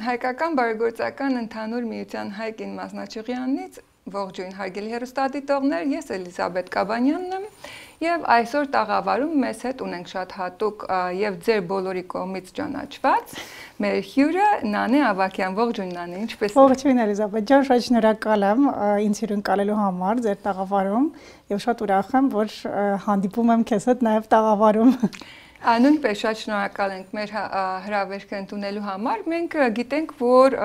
Հայկական բարեգործական ընդհանուր միության Հայկին Մասնաճյուղյանից ողջույն հարգելի հերոստատիտողներ, ես Էլիզաբետ Կաբանյանն եմ եւ այսօր տաղավարում մեզ հետ ունենք շատ հատուկ եւ ձեր բոլորի կողմից ճանաչված մեր հյուրը Նանե Ավակյան։ Ողջույն Նանե, ինչպե՞ս եք։ Ողջույն Էլիզաբետ ջան, շատ շնորհակալ եմ ինձ հյուրընկալելու համար ձեր տաղավարում եւ շատ ուրախ եմ, որ հանդիպում եմ քեզ հետ նաեւ տաղավարում։ Նույնպես շատ շնորհակալ ենք մեր հրավերքը ընդունելու համար։ Մենք գիտենք, որ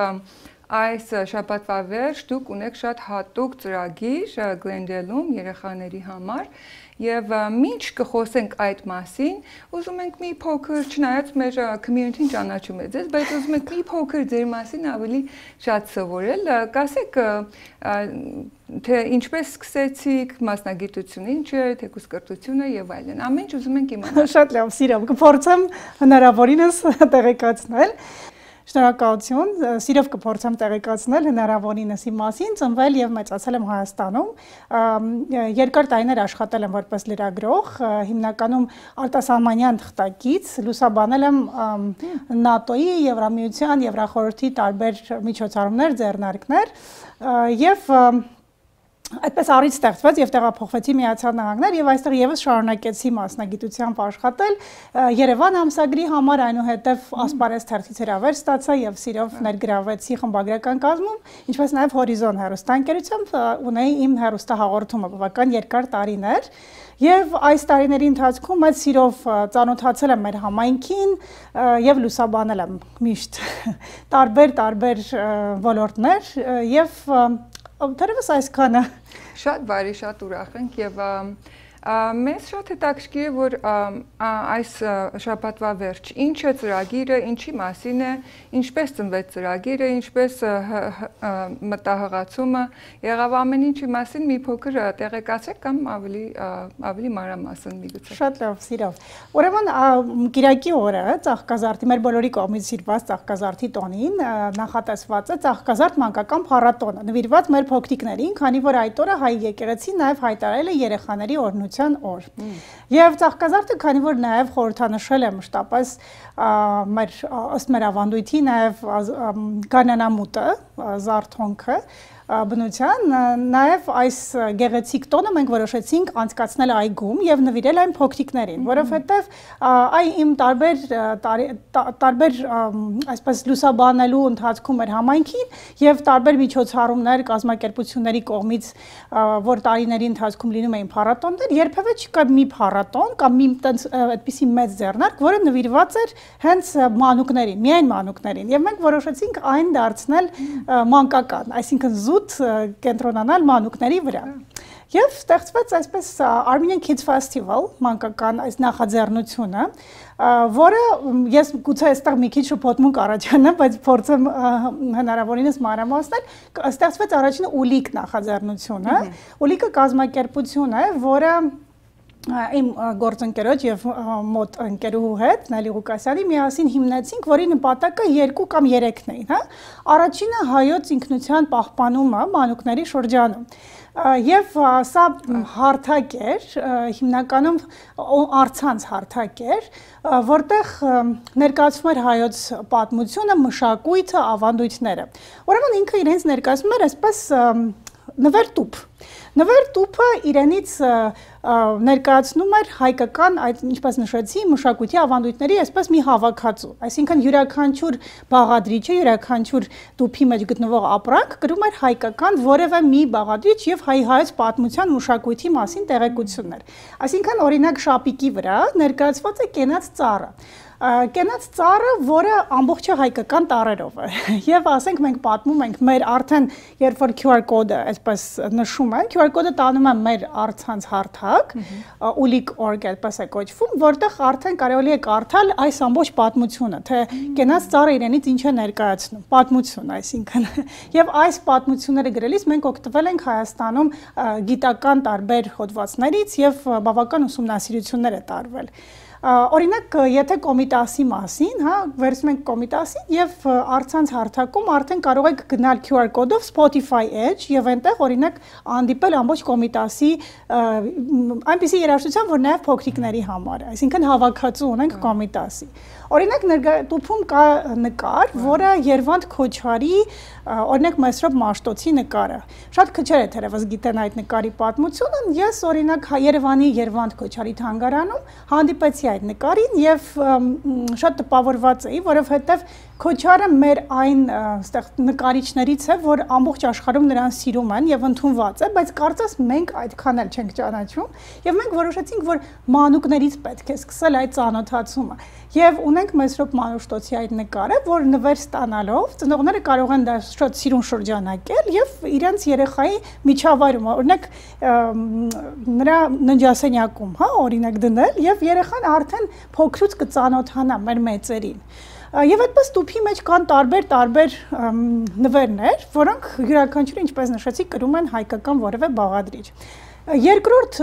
այս շաբաթվա վերջ դուք ունեք շատ հատուկ ծրագիր Glendale-ում երեխաների համար Եվ ինչ կխոսենք այդ մասին, ուզում ենք մի փոքր, չնայած մեր community-ին ճանաչում է ձեզ, բայց ուզում ենք մի փոքր ձեր մասին ավելի շատ սովորել։ Կասեք, թե ինչպես սկսեցիք, մասնագիտությունը ինչ է, թեկուս կրթությունը եւ այլն։ Ամեն ինչ ուզում ենք իմանալ։ Շատ լավ, սիրով կփորձեմ հնարավորինս տեղեկացնել։ Շնորհակալություն։ Սիրով կփորձեմ տեղեկացնել հնարավորինս իմ մասին։ Ծնվել եւ մեծացել եմ Հայաստանում։ Երկար տարիներ աշխատել եմ որպես լրագրող, հիմնականում արտասահմանյան թղթակից, լուսաբանել եմ ՆԱՏՕ-ի, Եվրամիության, Եվրախորհրդի տարբեր միջոցառումներ, ձեռնարկներ եւ այդպես առիթ ստեղծվեց եւ տեղափոխվեցի Միացյալ Նահանգներ եւ այստեղ եւս շարունակեցի մասնագիտությամբ աշխատել Երևան ամսագրի համար այնուհետեւ ասպարեզ թերթից հրավեր ստացա եւ սիրով ներգրավեցի խմբագրական կազմում ինչպես նաեւ Հորիզոն հեռուստաընկերությամբ ունեի իմ հեռուստահաղորդումը բավական երկար տարիներ Եվ այս տարիների ընթացքում այդ սիրով ծանոթացել եմ մեր համայնքին եւ լուսաբանել եմ միշտ տարբեր տարբեր ոլորտներ եւ Թերևս այսքանը։ Շատ բարի, շատ ուրախ ենք եւ Մեզ շատ հետաքրքիր է, որ այս շաբաթվա վերջ ինչ է ծրագիրը, ինչի մասին է, ինչպես ծնվեց ծրագիրը, ինչպես մտահղացումը եղավ ամեն ինչի մասին մի փոքր տեղեկացեք կամ ավելի ավելի մանրամասն միգուցե։ Շատ լավ, սիրով։ Ուրեմն Կիրակի օրը Ծաղկազարդի մեր բոլորի կողմից սիրված Ծաղկազարդի տոնին նախատեսված է Ծաղկազարդ մանկական փառատոնը, նվիրված մեր փոքրիկներին, քանի որ այդ օրը հայ եկեղեցին նաև հայտարարել է երեխաների օրնություն Հանրապետության օր։ Եվ Ծաղկազարդը, քանի որ նաև խորհրդանշել է մշտապես մեր ըստ մեր ավանդույթի նաև գանանամուտը, զարթոնքը, բնության, նաև այս գեղեցիկ տոնը մենք որոշեցինք անցկացնել այգում եւ նվիրել այն փոքրիկներին, որովհետեւ այ իմ տարբեր տարբեր այսպես լուսաբանելու ընթացքում էր համայնքին եւ տարբեր միջոցառումներ կազմակերպությունների կողմից, որ տարիների ընթացքում լինում էին փառատոններ, երբևէ չկա մի փառատոն կամ մի այդպիսի մեծ ձեռնարկ, որը նվիրված էր հենց մանուկներին, միայն մանուկներին։ Եվ մենք որոշեցինք այն դարձնել մանկական, այսինքն զու զուտ կենտրոնանալ մանուկների վրա։ Եվ ստեղծվեց այսպես Armenian Kids Festival, մանկական այս նախաձեռնությունը, որը ես գուցե այստեղ մի քիչ շփոթմունք առաջանա, բայց փորձեմ հնարավորինս մանրամասնել, ստեղծվեց առաջինը Ուլիկ նախաձեռնությունը։ Ուլիկը կազմակերպություն է, որը իմ գործընկերոջ եւ մոտ ընկերուհու հետ Նալի Ղուկասյանի միասին հիմնեցինք, որի նպատակը 2 կամ 3-ն էին, հա։ Առաջինը հայոց ինքնության պահպանումը մանուկների շրջանում Եվ սա հարթակ էր, հիմնականում արցանց հարթակ էր, որտեղ ներկայացվում էր հայոց պատմությունը, մշակույթը, ավանդույթները։ Ուրեմն ինքը իրենց ներկայացնում էր այսպես նվերտուփ Նվեր տուփը իրենից ներկայացնում էր հայկական, այդ ինչպես նշեցի, մշակույթի ավանդույթների այսպես մի հավաքածու։ Այսինքն յուրաքանչյուր բաղադրիչը, յուրաքանչյուր տուփի մեջ գտնվող ապրանք գրում էր հայկական որևէ մի բաղադրիչ եւ հայ հայոց պատմության մշակույթի մասին տեղեկություններ։ Այսինքն օրինակ շապիկի վրա ներկայացված է կենաց ծառը կենաց ծառը, որը ամբողջը հայկական տառերով է։ Եվ ասենք մենք պատմում ենք մեր արդեն երբ որ QR կոդը այսպես նշում է, QR կոդը տանում է մեր արցանց հարթակ, ulik.org այդպես է կոչվում, որտեղ արդեն կարելի է կարդալ այս ամբողջ պատմությունը, թե կենաց ծառը իրենից ինչ է ներկայացնում, պատմություն, այսինքն։ Եվ այս պատմությունները գրելիս մենք օգտվել ենք Հայաստանում գիտական տարբեր հոդվածներից եւ բավական ուսումնասիրություններ է տարվել։ Օրինակ, եթե կոմիտասի մասին, հա, վերցնում ենք կոմիտասին եւ արցանց հարթակում արդեն կարող եք գնալ QR կոդով Spotify Edge եւ այնտեղ օրինակ անդիպել ամբողջ կոմիտասի այնպիսի երաժշտության, որ նաեւ փոքրիկների համար է։ Այսինքն հավաքածու ունենք կոմիտասի։ Օրինակ ներգայացում կա նկար, որը Երվանդ Քոչարի օրինակ Մեսրոպ Մաշտոցի նկարը։ Շատ քչեր է թերևս գիտեն այդ նկարի պատմությունը։ Ես օրինակ Երևանի Երվանդ Քոչարի թանգարանում հանդիպեցի այդ նկարին եւ շատ տպավորված էի, որովհետեւ Քոչարը մեր այն այստեղ նկարիչներից է, որ ամբողջ աշխարհում նրան սիրում են եւ ընդունված է, բայց կարծես մենք այդքան էլ չենք ճանաչում եւ մենք որոշեցինք, որ մանուկներից պետք է սկսել այդ ծանոթացումը։ Եվ ունենք Մեսրոպ Մանուշտոցի այդ նկարը, որ նվեր ստանալով ծնողները կարող են դա շատ սիրուն շրջանակել եւ իրենց երեխայի միջավայրում, օրինակ նրա ննջասենյակում, հա, օրինակ դնել եւ երեխան արդեն փոքրուց կծանոթանա մեր մեծերին։ Եվ այդպես տուփի մեջ կան տարբեր տարբեր նվերներ, որոնք յուրաքանչյուրը ինչպես նշեցի կրում են հայկական որևէ բաղադրիչ։ Երկրորդ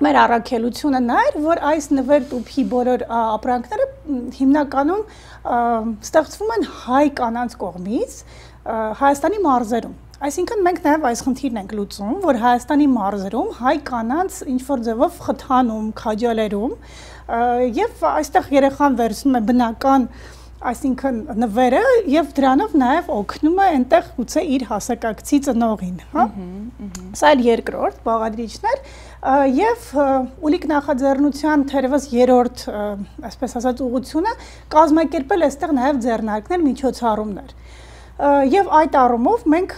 մեր առաքելությունը նա էր, որ այս նվեր տուփի բոլոր ապրանքները հիմնականում ստեղծվում են հայ կանանց կողմից Հայաստանի մարզերում։ Այսինքն մենք նաև այս խնդիրն ենք լուծում, որ Հայաստանի մարզերում հայ կանանց ինչ որ ձևով խթանում, քաջալերում եւ այստեղ երեխան վերցնում է բնական այսինքն նվերը եւ դրանով նաեւ օգնում է այնտեղ գուցե իր հասակակցի ծնողին, հա։ Սա էլ երկրորդ բաղադրիչներ եւ ուլիկ նախաձեռնության թերևս երրորդ, այսպես ասած, ուղությունը կազմակերպել այստեղ նաեւ ձեռնարկներ միջոցառումներ Եվ այդ առումով մենք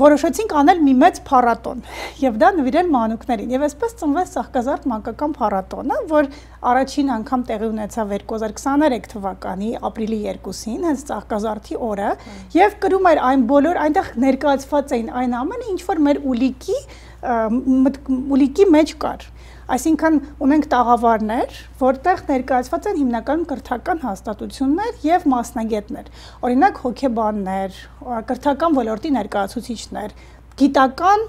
որոշեցինք անել մի մեծ փառատոն եւ դա նվիրել մանուկներին եւ այսպես ծնվեց Սահկազարդ մանկական փառատոնը, որ առաջին անգամ տեղի ունեցավ 2023 թվականի ապրիլի 2-ին, հենց Սահկազարդի օրը եւ կրում էր այն բոլոր այնտեղ ներկայացված էին այն ամենը, ինչ որ մեր ուլիկի ուլիկի մեջ կար Այսինքն ունենք տաղավարներ, որտեղ ներկայացված են հիմնականում կրթական հաստատություններ եւ մասնագետներ։ Օրինակ հոգեբաններ, կրթական ոլորտի ներկայացուցիչներ, գիտական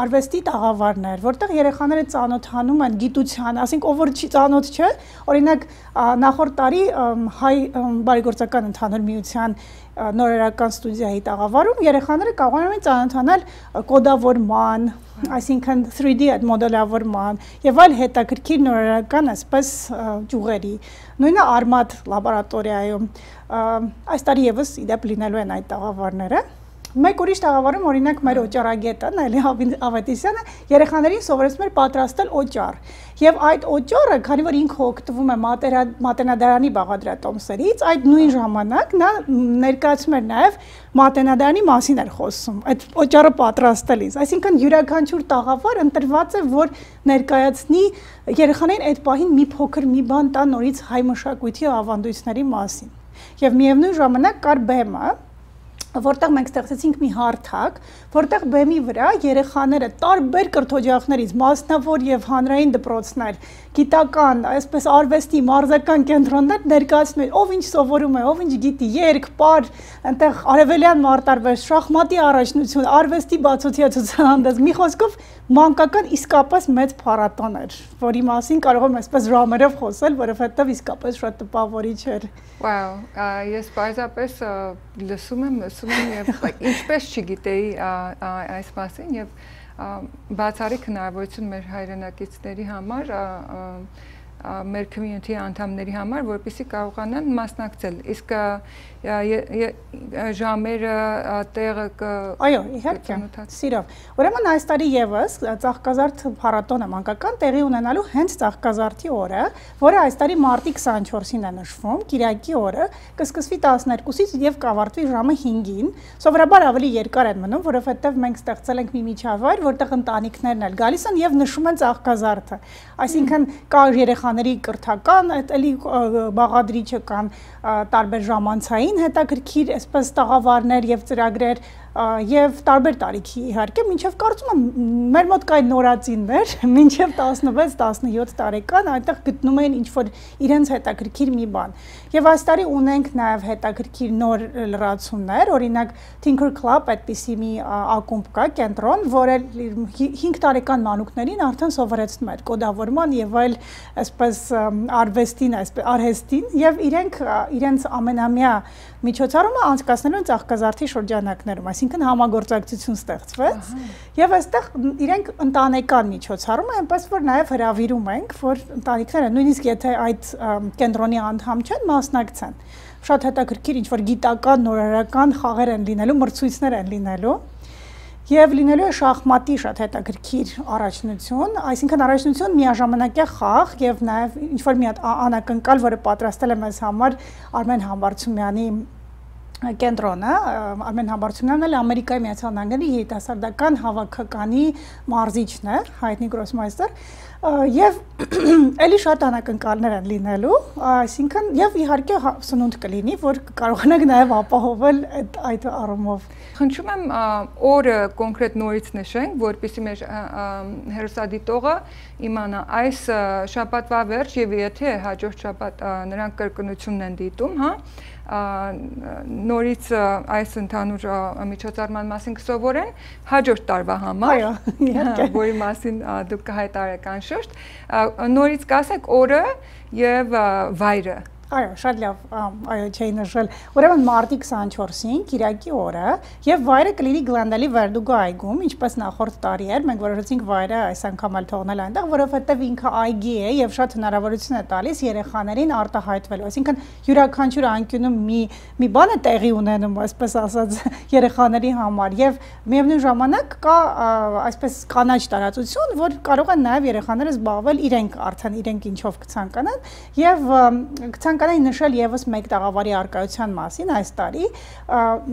արվեստի տաղավարներ, որտեղ երեխաները ծանոթանում են գիտության, ասենք ով որ չի ծանոթ չէ, օրինակ նախորդ տարի հայ բարեգործական ընդհանուր միության նորերական ստուդիայի տաղավարում երեխաները կարողանում են ծանոթանալ կոդավորման, այսինքն 3D այդ մոդելավորման եւ այլ հետաքրքիր նորերական այսպես ճյուղերի։ Նույնը Արմատ լաբորատորիայում այս տարի եւս իդեպ լինելու են այդ տաղավարները Մեկ ուրիշ տաղավարում օրինակ մեր օճառագետը Նայլի Ավետիսյանը երեխաներին սովորեցնում էր պատրաստել օճառ։ Եվ այդ օճառը, քանի որ ինքը օգտվում է մատենադարանի բաղադրատոմսերից, այդ նույն ժամանակ նա ներկայացում էր նաև մատենադարանի մասին էր խոսում։ Այդ օճառը պատրաստելիս, այսինքն յուրաքանչյուր տաղավար ընտրված է, որ ներկայացնի երեխաներին այդ պահին մի փոքր մի բան տա նորից հայ մշակույթի ավանդույթների մասին։ Եվ միևնույն ժամանակ կար բեմը, որտեղ մենք ստեղծեցինք մի հարթակ, որտեղ բեմի վրա երեխաները տարբեր կրթօջախներից, մասնավոր եւ հանրային դպրոցներ, գիտական, այսպես արվեստի, մարզական կենտրոններ ներկայացնում են, ով ինչ սովորում է, ով ինչ գիտի, երգ, պար, այնտեղ արևելյան մարտարվեշտ, շախմատի առաջնություն, արվեստի բացօթյա ցուցահանդես, մի խոսքով մանկական իսկապես մեծ փառատոն էր, որի մասին կարող եմ այսպես ժամերով խոսել, որովհետև իսկապես շատ տպավորիչ էր։ Wow, ես պարզապես լսում եմ, լսում եմ եւ ինչպես չգիտեի այս մասին եւ բացառիկ հնարավորություն մեր հայրենակիցների համար մեր community անդամների համար, որպեսզի կարողանան մասնակցել։ Իսկ ժամերը, տեղը Այո, իհարկե։ Սիրով։ Ուրեմն այս տարի եւս Ծաղկազարդ փառատոնը մանկական տեղի ունենալու հենց Ծաղկազարդի օրը, որը այս տարի մարտի 24-ին է նշվում, Կիրակի օրը, կսկսվի 12-ից եւ կավարտվի ժամը 5-ին։ Սովորաբար ավելի երկար են մնում, որովհետեւ մենք ստեղծել ենք մի միջավայր, որտեղ ընտանիքներն էլ գալիս են եւ նշում են Ծաղկազարդը։ Այսինքն կա երեխաների կրթական, այդ էլի բաղադրիչը կան տարբեր ժամանցային հետաքրքիր այսպես տաղավարներ եւ ծրագրեր եւ տարբեր տարիքի իհարկե, մինչեւ կարծում եմ մեր մոտ կային նորածիններ, մինչեւ 16-17 տարեկան այդտեղ գտնում էին ինչ որ իրենց հետաքրքիր մի բան։ Եվ այս տարի ունենք նաեւ հետաքրքիր նոր լրացումներ, օրինակ Tinker Club այդպիսի մի ակումբ կա, կենտրոն, որը 5 տարեկան մանուկներին արդեն սովորեցնում է կոդավորման եւ այլ այսպես արվեստին, այսպես արհեստին եւ իրենք իրենց ամենամյա միջոցառումը անցկացնելու են ցաղկազարդի շրջանակներում, այսինքն համագործակցություն ստեղծվեց եւ այստեղ իրենք ընտանեկան միջոցառում է, այնպես որ նաեւ հravirում ենք, որ ընտանիքները նույնիսկ եթե այդ կենտրոնի անդամ չեն, մասնակցեն շատ հետաքրքիր ինչ որ գիտական նորարարական խաղեր են լինելու, մրցույթներ են լինելու եւ լինելու է շախմատի շատ հետաքրքիր առաջնություն, այսինքն առաջնություն միաժամանակյա խաղ եւ նաեւ ինչ որ մի հատ անակնկալ, որը պատրաստել է մեզ համար Արմեն Համբարձումյանի կենտրոնը Արմեն Համբարձումյանն էլ Ամերիկայի Միացյալ Նահանգների երիտասարդական հավաքականի մարզիչն է, հայտնի գրոսմայստեր, եւ ելի շատ անակնկալներ են լինելու, այսինքն եւ իհարկե հա, սնունդ կլինի, որ կարողանաք նաեւ ապահովել այդ այդ առումով։ Խնդրում եմ օրը կոնկրետ նորից նշենք, որպեսզի մեր հերոսադիտողը իմանա այս շաբաթվա վերջ եւ եթե հաջորդ շաբաթ նրանք կրկնությունն են դիտում, հա, նորից այս ընդհանուր միջոցառման մասին կսովորեն հաջորդ տարվա համար։ որի մասին դուք կհայտարարեք անշուշտ։ Նորից կասեք օրը եւ վայրը Այո, շատ լավ, այո, չէի նշել։ Ուրեմն մարտի 24-ին Կիրակի օրը եւ վայրը կլինի Գլանդալի Վերդուգո այգում, ինչպես նախորդ տարի էր։ Մենք որոշեցինք վայրը այս անգամ էլ թողնել այնտեղ, որովհետեւ ինքը այգի է եւ շատ հնարավորություն է տալիս երեխաներին արտահայտվելու։ Այսինքն յուրաքանչյուր անկյունում մի մի բան է տեղի ունենում, այսպես ասած, երեխաների համար եւ միևնույն ժամանակ կա այսպես կանաչ տարածություն, որ կարող են նաեւ երեխաները զբաղվել իրենք արդեն իրենք ինչով կցանկանան եւ կցանկանան ցանկանայի նշել եւս մեկ տաղավարի արկայության մասին այս տարի։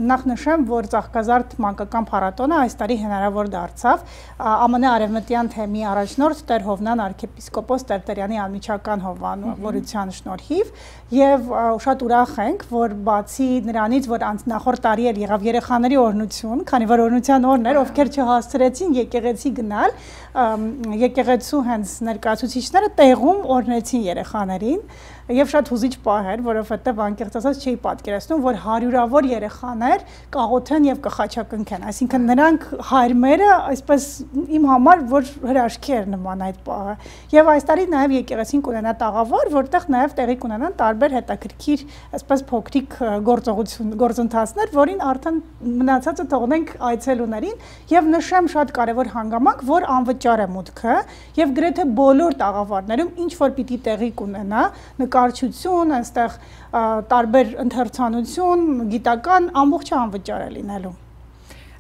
Նախ նշեմ, որ Ծաղկազարդ մանկական փառատոնը այս տարի հնարավոր դարձավ ԱՄՆ արևմտյան թեմի առաջնորդ Տեր Հովնան arczepiskopos Տերտերյանի անմիջական հովանավորության շնորհիվ եւ շատ ուրախ ենք, որ բացի նրանից, որ նախորդ տարի էլ եղավ երեխաների օրնություն, քանի որ օրնության օրն էր, ովքեր չհասցրեցին եկեղեցի գնալ, եկեղեցու հենց ներկայացուցիչները տեղում օրնեցին երեխաներին եւ շատ հուզիչ պահ էր, որովհետեւ անկեղծ ասած չէի պատկերացնում, որ հարյուրավոր երեխաներ կաղոթեն եւ կխաչակնքեն։ Այսինքն նրանք հայրմերը այսպես իմ համար որ հրաշքի էր նման այդ պահը։ Եվ այս տարի նաեւ եկեղեցին կունենա տաղավար, որտեղ նաեւ տեղի կունենան տարբեր հետաքրքիր այսպես փոքրիկ գործողություն գործընթացներ, որին արդեն մնացածը թողնենք այցելուներին եւ նշեմ շատ կարեւոր հանգամանք, որ անվճար է մուտքը եւ գրեթե բոլոր տաղավարներում ինչ որ պիտի տեղի կունենա նկա նկարչություն, այստեղ տարբեր ընթերցանություն, գիտական ամբողջը անվճար է լինելու։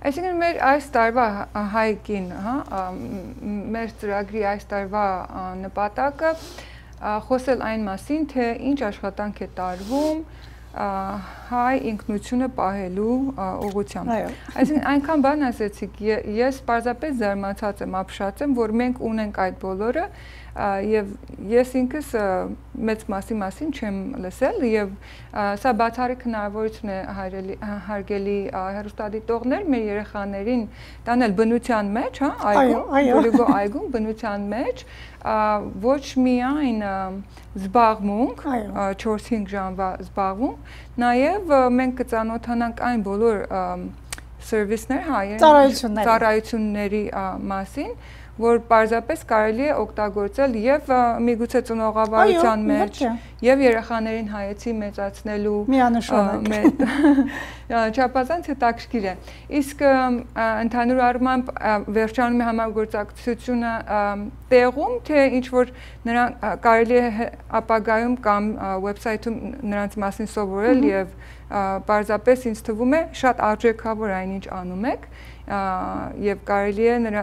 Այսինքն մեր այս տարվա հայկին, հա, մեր ծրագրի այս տարվա նպատակը խոսել այն մասին, թե ինչ աշխատանք է տարվում հայ ինքնությունը պահելու ուղղությամբ։ Այսինքն այնքան բան ասեցիք, ես պարզապես զարմացած եմ, ապշած եմ, որ մենք ունենք այդ բոլորը, եւ ես ինքս մեծ մասի մասին չեմ լսել եւ սա բացառիկ հնարավորություն է հայրելի հարգելի հերոստատիտողներ մեր երեխաներին տանել բնության մեջ, հա, այգում, բոլիգո այգում բնության մեջ ոչ միայն զբաղմունք 4-5 ժամվա զբաղմունք, նաև մենք կծանոթանանք այն բոլոր սերվիսներ, հայերեն ծառայությունների մասին, որ պարզապես կարելի է օգտագործել եւ միգուցե ծնողավարության մեջ եւ երեխաներին հայեցի մեծացնելու միանշանակ չափազանց հետաքրքիր է իսկ ընդհանուր առմամբ վերջանում է համագործակցությունը տեղում թե ինչ որ նրան կարելի է ապագայում կամ վեբսայթում նրանց մասին սովորել եւ պարզապես ինձ թվում է շատ արժեքավոր այն ինչ անում եք եւ կարելի է նրա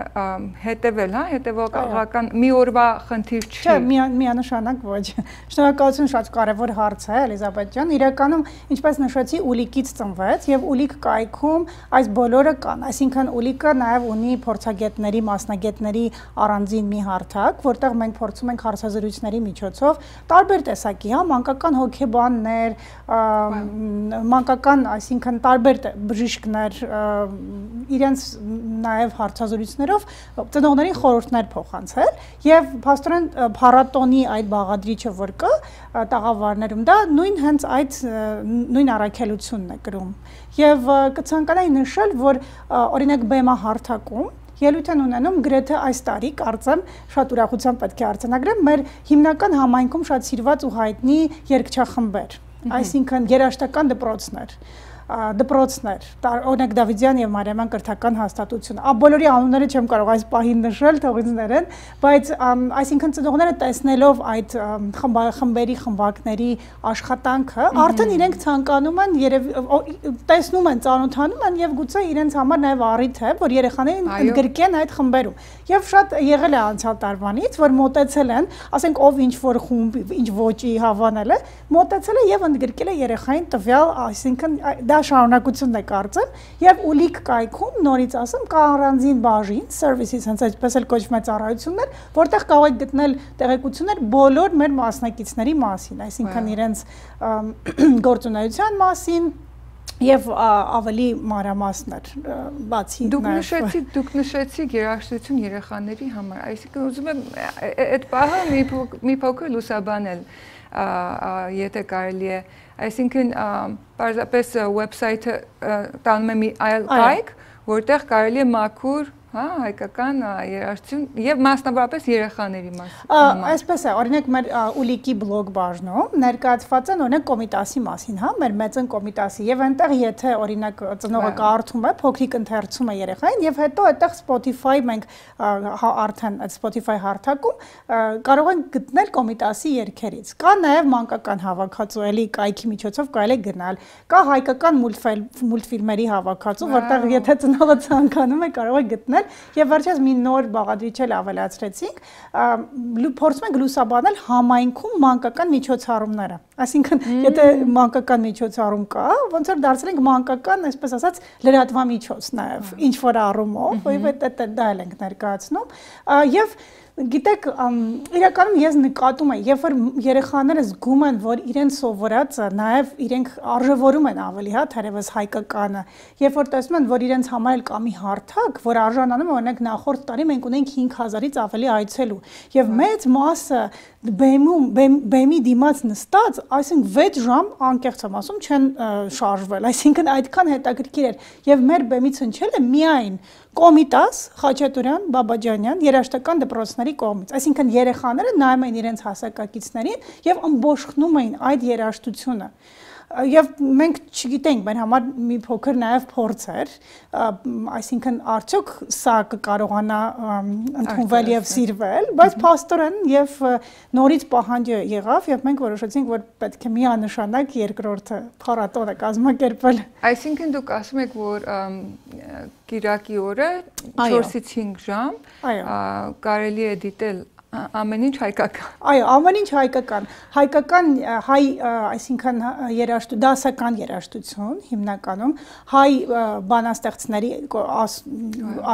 հետեւել, հա, հետեւողական մի օրվա խնդիր չի։ Չէ, միանշանակ ոչ։ Շնորհակալություն շատ կարևոր հարց է, Էլիզաբետ ջան։ Իրականում, ինչպես նշեցի, ուլիկից ծնվեց եւ ուլիկ կայքում այս բոլորը կան, այսինքն ուլիկը նաեւ ունի փորձագետների, մասնագետների առանձին մի հարթակ, որտեղ մենք փորձում ենք հարցազրույցների միջոցով տարբեր տեսակի, հա, մանկական հոգեբաններ, մանկական, այսինքն տարբեր բժիշկներ իրեն իրենց նաև հարցազրույցներով ծնողներին խորհուրդներ փոխանցել եւ փաստորեն փառատոնի այդ բաղադրիչը որ կա տաղավարներում դա նույն հենց այդ նույն առաքելությունն է գրում եւ կցանկանայի նշել որ օրինակ բեմա հարթակում ելույթ են ունենում գրեթե այս տարի, կարծեմ, շատ ուրախությամբ պետք է արձանագրեմ, մեր հիմնական համայնքում շատ սիրված ու հայտնի երգչախմբեր, այսինքն երաշտական դպրոցներ դպրոցներ, օրինակ Դավիթյան եւ Մարիաման կրթական հաստատություն։ Ա բոլորի անունները չեմ կարող այս պահին նշել, թող ինձ ներեն, բայց այսինքն ծնողները տեսնելով այդ խմբերի, խմբակների աշխատանքը, արդեն իրենք ցանկանում են երև տեսնում են, ծանոթանում են եւ գուցե իրենց համար նաեւ առիթ է, որ երեխաներին ընդգրկեն այդ խմբերում։ Եվ շատ եղել է անցյալ տարվանից, որ մոտեցել են, ասենք ով ինչ որ խումբ, ինչ ոճի հավանել է, մոտեցել է եւ ընդգրկել է երեխային տվյալ, այսինքն դա շարունակությունն է կարծեմ, եւ ուլիկ կայքում նորից ասեմ կա առանձին բաժին, services հենց այդպես էլ կոչվում է ծառայություններ, որտեղ կարող եք գտնել տեղեկություններ բոլոր մեր մասնակիցների մասին, այսինքն իրենց գործունեության մասին, եւ ավելի մանրամասներ բացի դուք նշեցիք դուք նշեցիք երաժշտություն երեխաների համար այսինքն ուզում եմ այդ պահը մի մի փոքր լուսաբանել եթե կարելի է այսինքն պարզապես վեբսայթը տանում է մի այլ կայք որտեղ կարելի է մաքուր հա, հայկական երաժշտություն եւ մասնավորապես երեխաների մասին։ Այսպես է, օրինակ մեր Ուլիկի բլոգ բաժնում ներկայացված են օրինակ կոմիտասի մասին, հա, մեր մեծն կոմիտասի եւ այնտեղ եթե օրինակ ծնողը կարդում է, փոքրիկ ընթերցում է երեխային եւ հետո այդտեղ Spotify մենք հա արդեն այդ Spotify հարթակում կարող են գտնել կոմիտասի երգերից։ Կա նաեւ մանկական հավաքածու, էլի կայքի միջոցով կարելի է գնալ։ Կա հայկական մուլտֆիլմերի հավաքածու, որտեղ եթե ծնողը ցանկանում է կարող է գտնել անել եւ վերջերս մի նոր բաղադրիչ էլ ավելացրեցինք փորձում ենք լուսաբանել համայնքում մանկական միջոցառումները այսինքն եթե մանկական միջոցառում կա ոնց որ դարձել ենք մանկական այսպես ասած լրատվամիջոց նաեւ ինչ որ առումով եւ այդ դա էլ ենք ներկայացնում եւ Գիտեք, իրականում ես նկատում եմ, երբ որ երեխաները զգում են, որ իրենց սովորածը նաև իրենք արժևորում են ավելի, հա, թերևս հայկականը, երբ որ տեսնում են, որ իրենց համար էլ կա մի հարթակ, որ արժանանում է, օրինակ նախորդ տարի մենք ունենք 5000-ից ավելի այցելու, եւ մեծ մասը բեմում բեմի դիմաց նստած, այսինքն 6 ժամ անկեղծ եմ ասում, չեն շարժվել, այսինքն այդքան հետաքրքիր էր եւ մեր բեմից հնչել է միայն Կոմիտաս Խաչատուրյան Բաբաջանյան երաշտական դպրոցների կողմից։ Այսինքն երեխաները նայում էին իրենց հասակակիցներին եւ ըմբոշխնում էին այդ երաշտությունը եւ մենք չգիտենք, մեր համար մի փոքր նաեւ փորձ էր, այսինքն արդյոք սա կկարողանա ընդունվել եւ սիրվել, բայց փաստորեն եւ նորից պահանջը եղավ եւ մենք որոշեցինք, որ պետք է միանշանակ երկրորդը փառատոնը կազմակերպել։ Այսինքն դուք ասում եք, որ Կիրակի օրը 4-ից 5 ժամ կարելի է դիտել ամեն ինչ հայկական։ Այո, ամեն ինչ հայկական։ Հայկական հայ, այսինքն երաշտու դասական երաշտություն հիմնականում հայ բանաստեղծների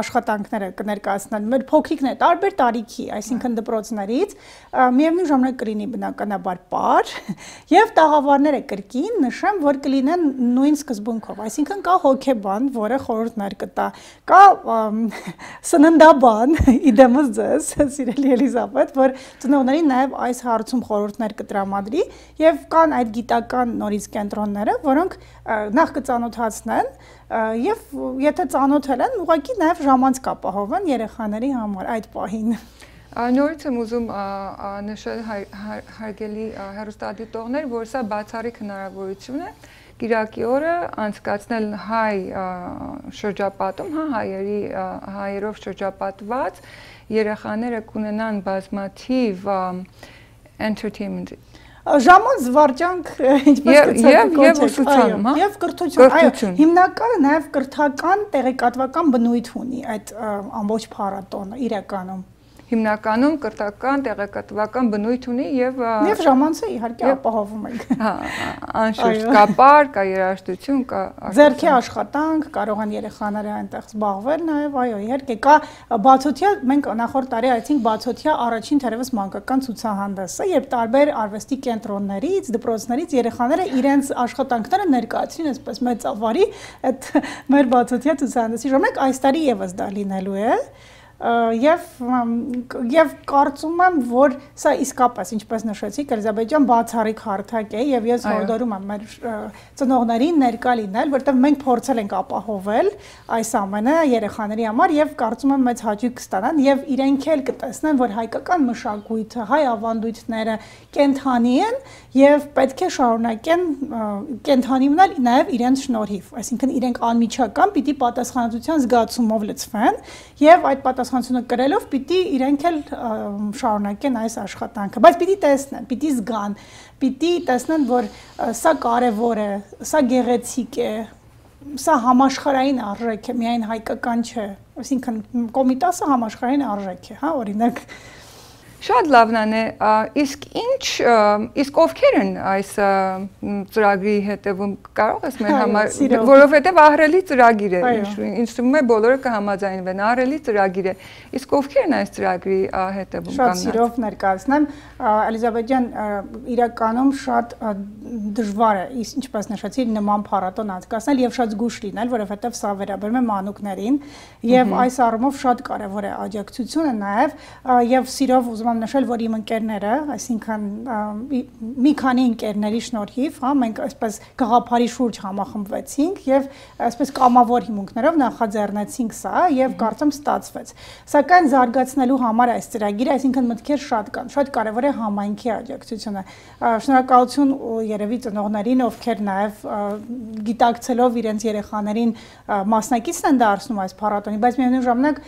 աշխատանքները կներկայացնեն մեր փոքրիկներ տարբեր տարիքի, այսինքն դպրոցներից, միևնույն ժամանակ կլինի բնականաբար պար եւ տաղավարները կրկին նշեմ, որ կլինեն նույն սկզբունքով, այսինքն կա հոկեբան, որը խորհուրդներ կտա, կա սննդաբան, իդեմս ձեզ, սիրելի Էլիզա կապված, որ ծնողներին նաև այս հարցում խորհուրդներ կտրամադրի եւ կան այդ գիտական նորից կենտրոնները, որոնք նախ կծանոթացնեն եւ եթե ծանոթել են, ուղղակի նաև ժամանց կապահովեն երեխաների համար այդ պահին։ Նորից եմ ուզում նշել հարգելի հերոստատիտողներ, որ սա բացառիկ հնարավորություն է Կիրակի օրը անցկացնել հայ շրջապատում, հա, հայերի հայերով շրջապատված երեխաները կունենան բազմաթիվ entertainment ժամոն զվարճանք ինչպես կցած եւ ուսուցանում, հա։ Եվ կրթություն, այո։ Հիմնականը նաեւ կրթական տեղեկատվական բնույթ ունի այդ ամբողջ փառատոնը իրականում հիմնականում կրթական, տեղեկատվական բնույթ ունի եւ եւ ժամանցը իհարկե ապահովում ենք։ Հա, անշուշտ կա պար, կա երաժշտություն, կա ձերքի աշխատանք, կարող են երեխաները այնտեղ զբաղվել նաեւ, այո, իհարկե կա բացօթյա, մենք նախորդ տարի այցինք բացօթյա առաջին թերևս մանկական ցուցահանդեսը, երբ տարբեր արվեստի կենտրոններից, դպրոցներից երեխաները իրենց աշխատանքները ներկայացրին այսպես մեծ ավարի այդ մեր բացօթյա ցուցահանդեսի ժամանակ այս տարի եւս դա լինելու է եւ եւ կարծում եմ, որ սա իսկապես, ինչպես նշեցիք, Ադրբեջան բացառիկ հարթակ է եւ ես հորդորում եմ մեր ծնողներին ներկա լինել, որտեղ մենք փորձել ենք ապահովել այս ամենը երեխաների համար եւ կարծում եմ մեծ հաճույք կստանան եւ իրենք էլ կտեսնեն, որ հայկական մշակույթը, հայ ավանդույթները կենթանի են եւ պետք է շարունակեն կենթանի մնալ նաեւ իրենց շնորհիվ, այսինքն իրենք անմիջական պիտի պատասխանատվության զգացումով լցվեն եւ այդ պատասխանատվությունը կրելով պիտի իրենք էլ շարունակեն այս աշխատանքը, բայց պիտի տեսնեն, պիտի զգան, պիտի տեսնեն, որ սա կարևոր է, սա գեղեցիկ է, սա համաշխարհային արժեք է, միայն հայկական չէ։ Այսինքն կոմիտասը համաշխարհային արժեք է, հա, օրինակ Շատ լավն է, իսկ ինչ, իսկ ովքեր են այս ծրագրի հետևում կարող ես մեր համար, որովհետև ահրելի ծրագիր է, ինչ թվում է բոլորը կհամաձայնվեն, ահրելի ծրագիր է։ Իսկ ովքեր են այս ծրագրի հետևում կանգնած։ Շատ սիրով ներկայացնեմ, Էլիզաբետ ջան, իրականում շատ դժվար է, ինչպես նշեցի, նման փառատոն անցկացնել եւ շատ զգուշ լինել, որովհետեւ սա վերաբերում է մանուկներին եւ այս առումով շատ կարեւոր է աջակցությունը նաեւ եւ սիրով ուզում եմ նշել, որ իմ ընկերները, այսինքն մի քանի ընկերների շնորհիվ, հա, մենք այսպես գաղափարի շուրջ համախմբվեցինք եւ այսպես կամավոր հիմունքներով նախաձեռնեցինք սա եւ կարծեմ ստացվեց։ Սակայն զարգացնելու համար այս ծրագիրը, այսինքն մտքեր շատ կան, շատ կարեւոր է համայնքի աջակցությունը։ Շնորհակալություն երևի ծնողներին, ովքեր նաեւ գիտակցելով իրենց երեխաներին մասնակիցն են դարձնում այս փառատոնի, բայց միևնույն ժամանակ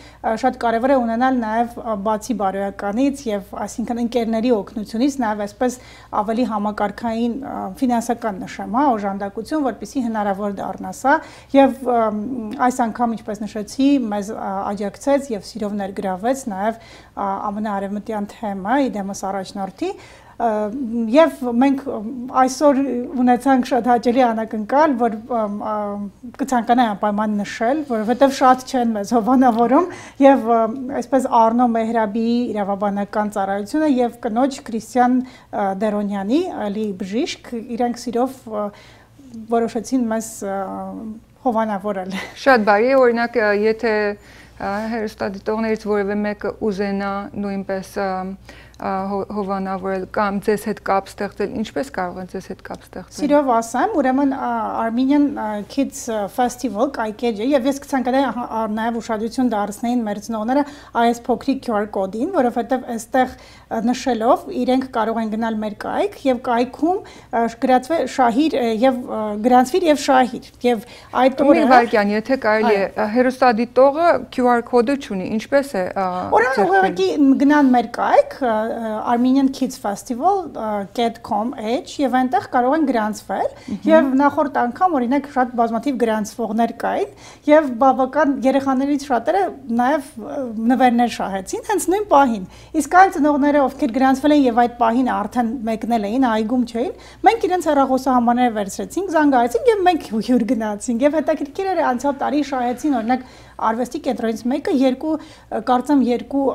շատ կարեւոր է ունենալ նաեւ բացի բարոյականից եւ այսինքն ընկերների օգնությունից նաեւ այսպես ավելի համակարգային ֆինանսական նշեմ, հա, օժանդակություն, որպեսզի հնարավոր դառնա սա եւ այս անգամ ինչպես նշեցի, մեզ աջակցեց եւ սիրով ներգրավեց նաեւ ամենաարևմտյան թեմը իդեմս առաջնորդի եւ մենք այսօր ունեցանք շատ հաճելի անակնկալ, որ կցանկանայի անպայման նշել, որովհետեւ շատ չեն մեզ հովանավորում եւ այսպես Արնո Մեհրաբի իրավաբանական ծառայությունը եւ կնոջ Քրիստիան Դերոնյանի ալի բժիշկ իրենք սիրով որոշեցին մեզ հովանավորել։ Շատ բարի, օրինակ եթե հերոստատիտողներից որևէ մեկը ուզենա նույնպես հովանավորել կամ ձեզ հետ կապ ստեղծել, ինչպես կարող են ձեզ հետ կապ ստեղծել։ Սիրով ասեմ, ուրեմն Armenian Kids Festival կայքեջը եւ ես կցանկանայի նաեւ ուշադրություն դարձնեին մեր ծնողները այս փոքրիկ QR կոդին, որովհետեւ այստեղ նշելով իրենք կարող են գնալ մեր կայք եւ կայքում գրածվի շահիր եւ գրանցվիր եւ շահիր եւ այդ օրը Վարկյան, եթե կարելի է հերոստադիտողը QR կոդը ունի, ինչպես է Ուրեմն ուղղակի գնան մեր կայք Armenian Kids Festival.com/h եւ այնտեղ կարող են գրանցվել եւ նախորդ անգամ օրինակ շատ բազմաթիվ գրանցվողներ կային եւ բավական երեխաներից շատերը նաեւ նվերներ շահեցին հենց նույն պահին իսկ այն ծնողները ովքեր գրանցվել են եւ այդ պահին արդեն մեկնել էին այգում չէին մենք իրենց հեռախոսահամարները վերցրեցինք զանգահարեցինք եւ մենք հյուր գնացինք եւ հետաքրքիր էր անցյալ տարի շահեցին օրինակ արվեստի կենտրոնից մեկը երկու կարծեմ երկու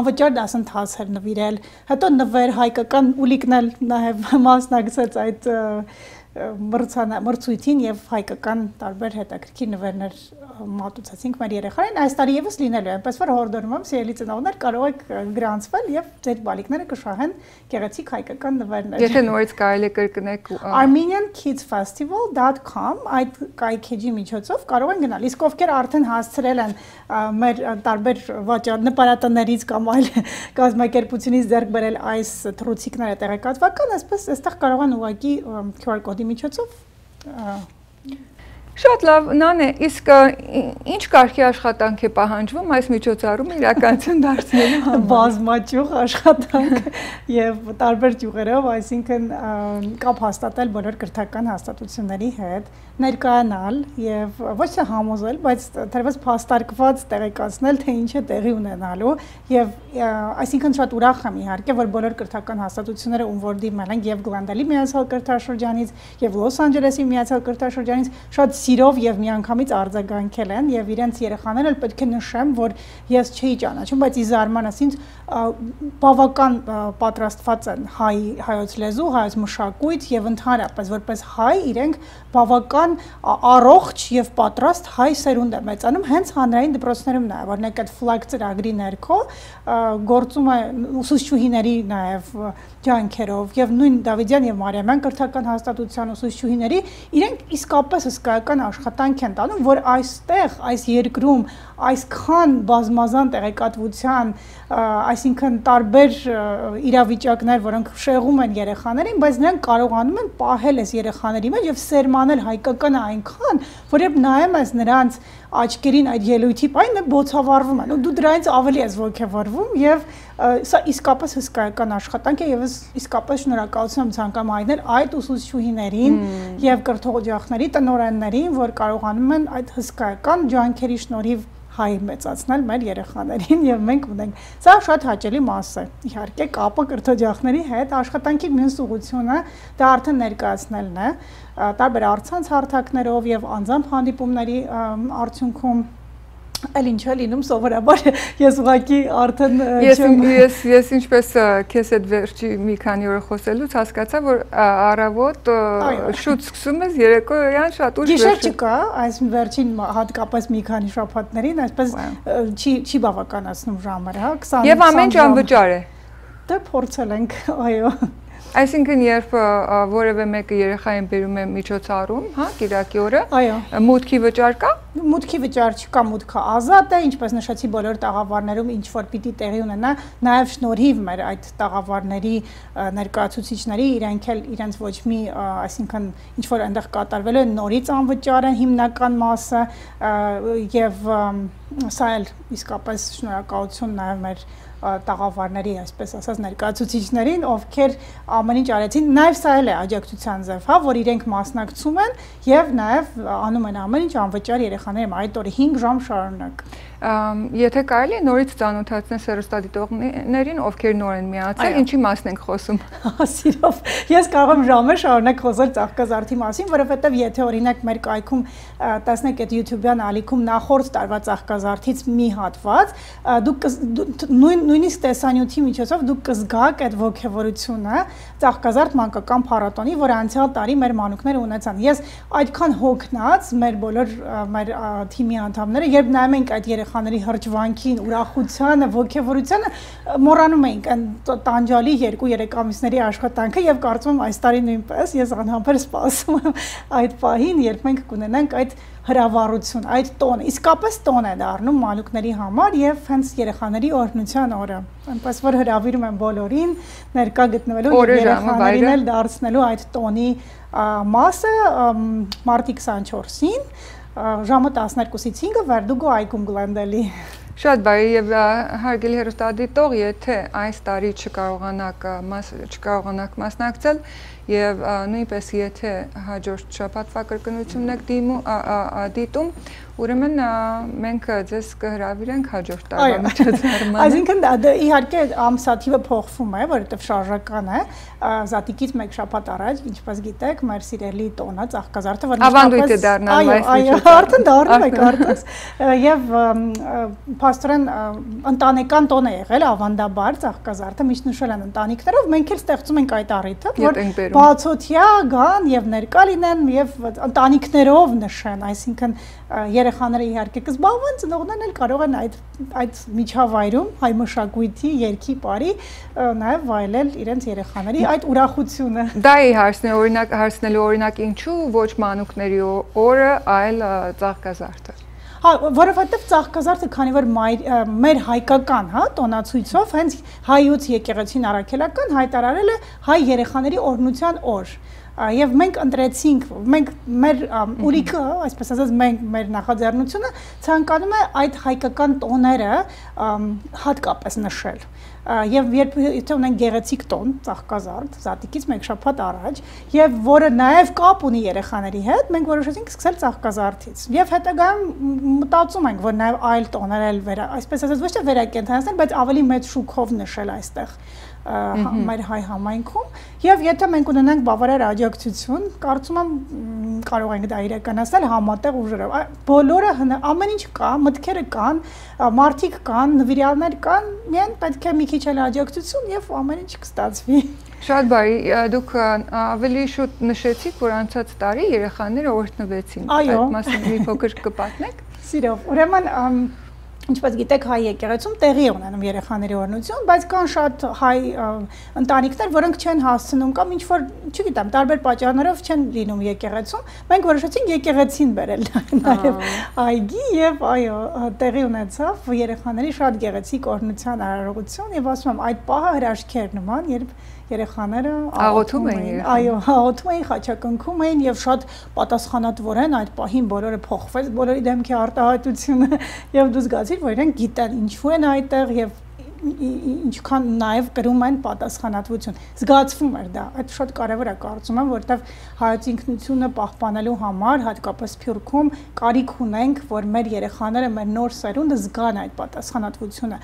անվճար դասընթաց էր նվիրել հետո նվեր հայկական ուլիկն էլ նաև մասնակցեց այդ մրցանա մրցույթին եւ հայկական տարբեր հետաքրքիր նվերներ մատուցեցինք մեր երեխաներին այս տարի եւս լինելու է այնպես որ հորդորում եմ սիրելի ծնողներ կարող եք գրանցվել եւ ձեր բալիկները կշահեն գեղեցիկ հայկական նվերներ եթե նորից կարելի կրկնեք armeniankidsfestival.com այդ կայքեջի միջոցով կարող են գնալ իսկ ովքեր արդեն հասցրել են մեր տարբեր վաճառ նպարատներից կամ այլ կազմակերպությունից ձեռք բերել այս թռուցիկները տեղեկատվական այսպես այստեղ կարող են ուղղակի QR կոդի միջոցով Շատ լավ, նանե, իսկ ինչ կարգի աշխատանք է պահանջվում այս միջոցառումը իրականություն դարձնելու համար։ Բազմաճյուղ աշխատանք եւ տարբեր ճյուղերով, այսինքն կապ հաստատել բոլոր կրթական հաստատությունների հետ, ներկայանալ եւ ոչ թե համոզել, բայց թերևս փաստարկված տեղեկացնել, թե ինչ է տեղի ունենալու եւ այսինքն շատ ուրախ եմ իհարկե, որ բոլոր կրթական հաստատությունները ում որ դիմել են եւ Գլանդալի միացյալ կրթաշրջանից եւ Լոս Անջելեսի միացյալ կրթաշրջանից շատ սիրով եւ միանգամից արձագանքել են եւ իրենց երեխաները պետք է նշեմ, որ ես չէի ճանաչում, բայց ի զարմանս ինձ բավական պատրաստված են հայ հայոց լեզու, հայոց մշակույթ եւ ընդհանրապես որպես հայ իրենք բավական առողջ եւ պատրաստ հայ սերունդ է մեծանում հենց հանրային դպրոցներում նաեւ, օրինակ այդ ֆլագ ծրագրի ներքո գործում է ուսուցչուհիների նաեւ ջանքերով եւ նույն Դավիթյան եւ Մարիամյան կրթական հաստատության ուսուցչուհիների իրենք իսկապես հսկայական աշխատանք են տանում, որ այստեղ, այս երկրում այսքան բազմազան տեղեկատվության, այսինքն տարբեր իրավիճակներ, որոնք շեղում են երեխաներին, բայց նրանք կարողանում են պահել այս երեխաների մեջ եւ սերմանել հայկականը այնքան, որ երբ նայում ես նրանց աչքերին այդ ելույթի պայն բոցավառվում են ու դու դրանից ավելի ես ողջավորվում եւ սա իսկապես հսկայական աշխատանք է եւ ես իսկապես շնորհակալություն եմ ցանկանում հայտնել այդ ուսուցչուհիներին եւ կրթօջախների տնօրեններին, որ կարողանում են այդ հսկայական ջանքերի շնորհիվ հայ մեծացնել մեր երեխաներին եւ մենք ունենք։ Սա շատ հաճելի մաս է։ Իհարկե կապը կրթօջախների հետ աշխատանքի մյուս ուղղությունը դա արդեն ներկայացնելն է տարբեր արցանց հարթակներով եւ անձամբ հանդիպումների արդյունքում Այլ ինչ է լինում սովորաբար ես ուղակի արդեն ես ես ես ինչպես քեզ այդ վերջի մի քանի օր խոսելուց հասկացա որ առավոտ շուտ սկսում ես երեկոյան շատ ուշ վերջ Գիշեր չկա այս վերջին հատկապես մի քանի շաբաթներին այսպես չի չի բավականացնում ժամերը հա 20 Եվ ամեն ինչ անվճար է Դե փորձել ենք այո Այսինքն երբ որևէ մեկը երեխային բերում է միջոցառում, հա, Կիրակի օրը, մուտքի վճար կա։ Մուտքի վճար չկա, մուտքը ազատ է, ինչպես նշեցի բոլոր տաղավարներում ինչ որ պիտի տեղի ունենա, նաև շնորհիվ մեր այդ տաղավարների ներկայացուցիչների իրենք էլ իրենց ոչ մի, այսինքն ինչ որ այնտեղ կատարվելու է նորից անվճար են հիմնական մասը եւ սա էլ իսկապես շնորհակալություն նաև մեր տաղավարների, այսպես ասած, ներկայացուցիչներին, ովքեր ամեն ինչ արեցին, նաև սա էլ է աջակցության ձև, հա, որ իրենք մասնակցում են եւ նաև անում են ամեն ինչ անվճար երեխաներին այդ օրը 5 ժամ շարունակ եթե կարելի է նորից ծանոթացնել սերոստադիտողներին, ովքեր նոր են միացել, ինչի մասն ենք խոսում։ Սիրով։ Ես կարող եմ ժամեր շարունակ խոսել ծաղկազարդի մասին, որովհետև եթե օրինակ մեր կայքում տեսնեք այդ YouTube-յան ալիքում նախորդ տարվա ծաղկազարդից մի հատված, դուք նույն նույնիսկ տեսանյութի միջոցով դուք կզգաք այդ ողջավորությունը ծաղկազարդ մանկական փառատոնի, որ անցյալ տարի մեր մանուկները ունեցան։ Ես այդքան հոգնած մեր բոլոր մեր թիմի անդամները, երբ նայում ենք այդ երեխաների հրճվանքին, ուրախությանը, ողջավորությանը, մոռանում էինք այն տանջալի 2-3 ամիսների աշխատանքը եւ կարծում եմ այս տարի նույնպես ես անհամբեր սպասում եմ այդ պահին, երբ մենք կունենանք այդ հրավառություն, այդ տոնը, իսկապես տոն է դառնում մանուկների համար եւ հենց երեխաների օրհնության օրը։ Այնպես որ հրավիրում եմ բոլորին ներկա գտնվելու եւ երեխաներին էլ դարձնելու այդ տոնի մասը մարտի 24-ին ժամը 12-ից 5-ը Verdugo այգում Glendale-ի Շատ բարի եւ հարգելի հերոստադիտող, եթե այս տարի չկարողանաք մաս չկարողանաք մասնակցել եւ նույնպես եթե հաջորդ շաբաթվա կրկնությունն եք դիտում, Ուրեմն մենք ձեզ կհրավիրենք հաջորդ տարվա միջոցառմանը։ Այսինքն դա իհարկե ամսաթիվը փոխվում է, որովհետև շարժական է։ Զատիկից մեկ շաբաթ առաջ, ինչպես գիտեք, մեր սիրելի տոնը ծաղկազարդը որ ավանդույթ է դառնալ այս միջոցառումը։ Այո, արդեն դառնում է կարծես։ Եվ փաստորեն ընտանեկան տոն է եղել ավանդաբար ծաղկազարդը միշտ նշել են ընտանիքներով, մենք էլ ստեղծում ենք այդ առիթը, որ բացօթյա գան եւ ներկա լինեն եւ ընտանիքներով նշեն, այսինքն երեխաները իհարկե կզբաղվեն, ծնողներն էլ կարող են այդ այդ միջավայրում հայ մշակույթի երկի բարի նաև վայելել իրենց երեխաների այդ ուրախությունը։ Դա է հարցնել, օրինակ հարցնելու օրինակ ինչու ոչ մանուկների օրը, այլ ծաղկազարդը։ Հա, որովհետև ծաղկազարդը քանի որ մեր հայկական, հա, տոնացույցով հենց հայոց եկեղեցին առաքելական հայտարարել է հայ երեխաների օրնության օր եւ մենք ընտրեցինք մենք մեր ուրիքը այսպես ասած մենք մեր նախաձեռնությունը ցանկանում է այդ հայկական տոները հատկապես նշել եւ երբ եթե ունենք գեղեցիկ տոն, ծաղկազարդ, զատիկից մեկ շաբաթ առաջ, եւ որը նաեւ կապ ունի երեխաների հետ, մենք որոշեցինք սկսել ծաղկազարդից։ Եվ հետագայում մտածում ենք, որ նաեւ այլ տոներ էլ վրա, այսպես ասած ոչ թե վերակենդանացնել, բայց ավելի մեծ շուկով նշել այստեղ մեր հայ համայնքում եւ եթե մենք ունենանք բավարար աջակցություն, կարծում եմ կարող ենք դա իրականացնել համատեղ ուժերով։ Բոլորը ամեն ինչ կա, մտքերը կան, մարդիկ կան, նվիրյալներ կան, միայն պետք է մի քիչ էլ աջակցություն եւ ամեն ինչ կստացվի։ Շատ բարի, դուք ավելի շուտ նշեցիք, որ անցած տարի երեխաները օրհնվեցին։ Այդ մասին մի փոքր կպատնեք։ Սիրով։ Ուրեմն Ինչպես գիտեք, հայ եկեղեցում տեղի ունենում երեխաների օրնություն, բայց կան շատ հայ ընտանիքներ, որոնք չեն հասցնում կամ ինչ որ, չգիտեմ, տարբեր պատճառներով չեն լինում եկեղեցում։ Մենք որոշեցինք եկեղեցին բերել նաև այգի եւ այո, տեղի ունեցավ երեխաների շատ գեղեցիկ օրնության արարողություն եւ ասում եմ, այդ պահը հրաշքեր նման, երբ երեխաները աղոթում էին։ Այո, աղոթում էին, խաչակնքում էին եւ շատ պատասխանատվորեն այդ պահին բոլորը փոխվեց, բոլորի դեմքի արտահայտությունը եւ դու զգացիր, որ իրենք գիտեն ինչու են այդտեղ եւ ինչքան նաև կրում են պատասխանատվություն։ Զգացվում էր դա։ Այդ շատ կարևոր է կարծում եմ, որովհետև հայոց ինքնությունը պահպանելու համար հատկապես Փյուրքում կարիք ունենք, որ մեր երեխաները, մեր նոր սերունդը զգան այդ պատասխանատվությունը,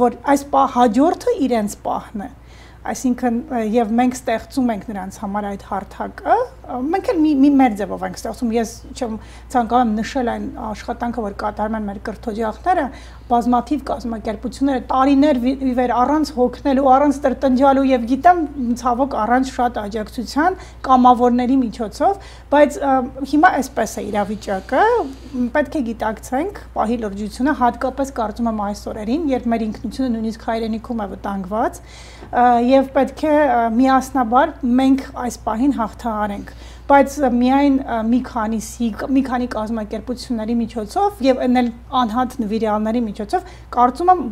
որ այս հաջորդը իրենց պահն է այսինքն եւ մենք ստեղծում ենք նրանց համար այդ հարթակը մենք էլ մի մի մեր ձևով ենք ստեղծում ես չեմ ցանկանում նշել այն աշխատանքը որ կատարում են մեր կրթօջախները բազմաթիվ կազմակերպությունները տարիներ վեր առանց հոգնելու, առանց տրտնջալու եւ գիտեմ ցավոք առանց շատ աջակցության կամավորների միջոցով, բայց հիմա այսպես է իրավիճակը, պետք է գիտակցենք պահի լրջությունը, հատկապես կարծում եմ այս օրերին, երբ մեր ինքնությունը նույնիսկ հայրենիքում է վտանգված, եւ պետք է միասնաբար մենք այս պահին հաղթահարենք բայց միայն մի քանիսի մի քանի կազմակերպությունների միջոցով եւ այնել անհատ նվիրյալների միջոցով կարծում եմ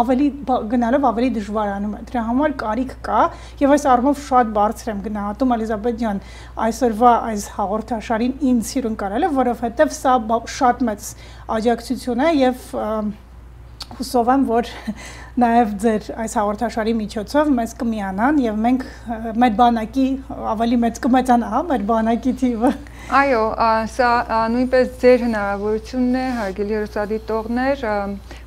ավելի գնալով ավելի դժվարանում է դրա համար կարիք կա եւ այս առումով շատ բարձր եմ գնահատում Էլիզաբետ ջան այսօրվա այս հաղորդաշարին ինձ սիրուն կարել է որովհետեւ սա շատ մեծ աջակցություն է եւ հուսով եմ որ նաև ձեր այս հաղորդաշարի միջոցով մեզ կմիանան եւ մենք մեր բանակի ավելի մեծ կմեծանա, հա, մեր բանակի թիվը։ Այո, սա նույնպես ձեր հնարավորությունն է, հարգելի հերոսադիտողներ,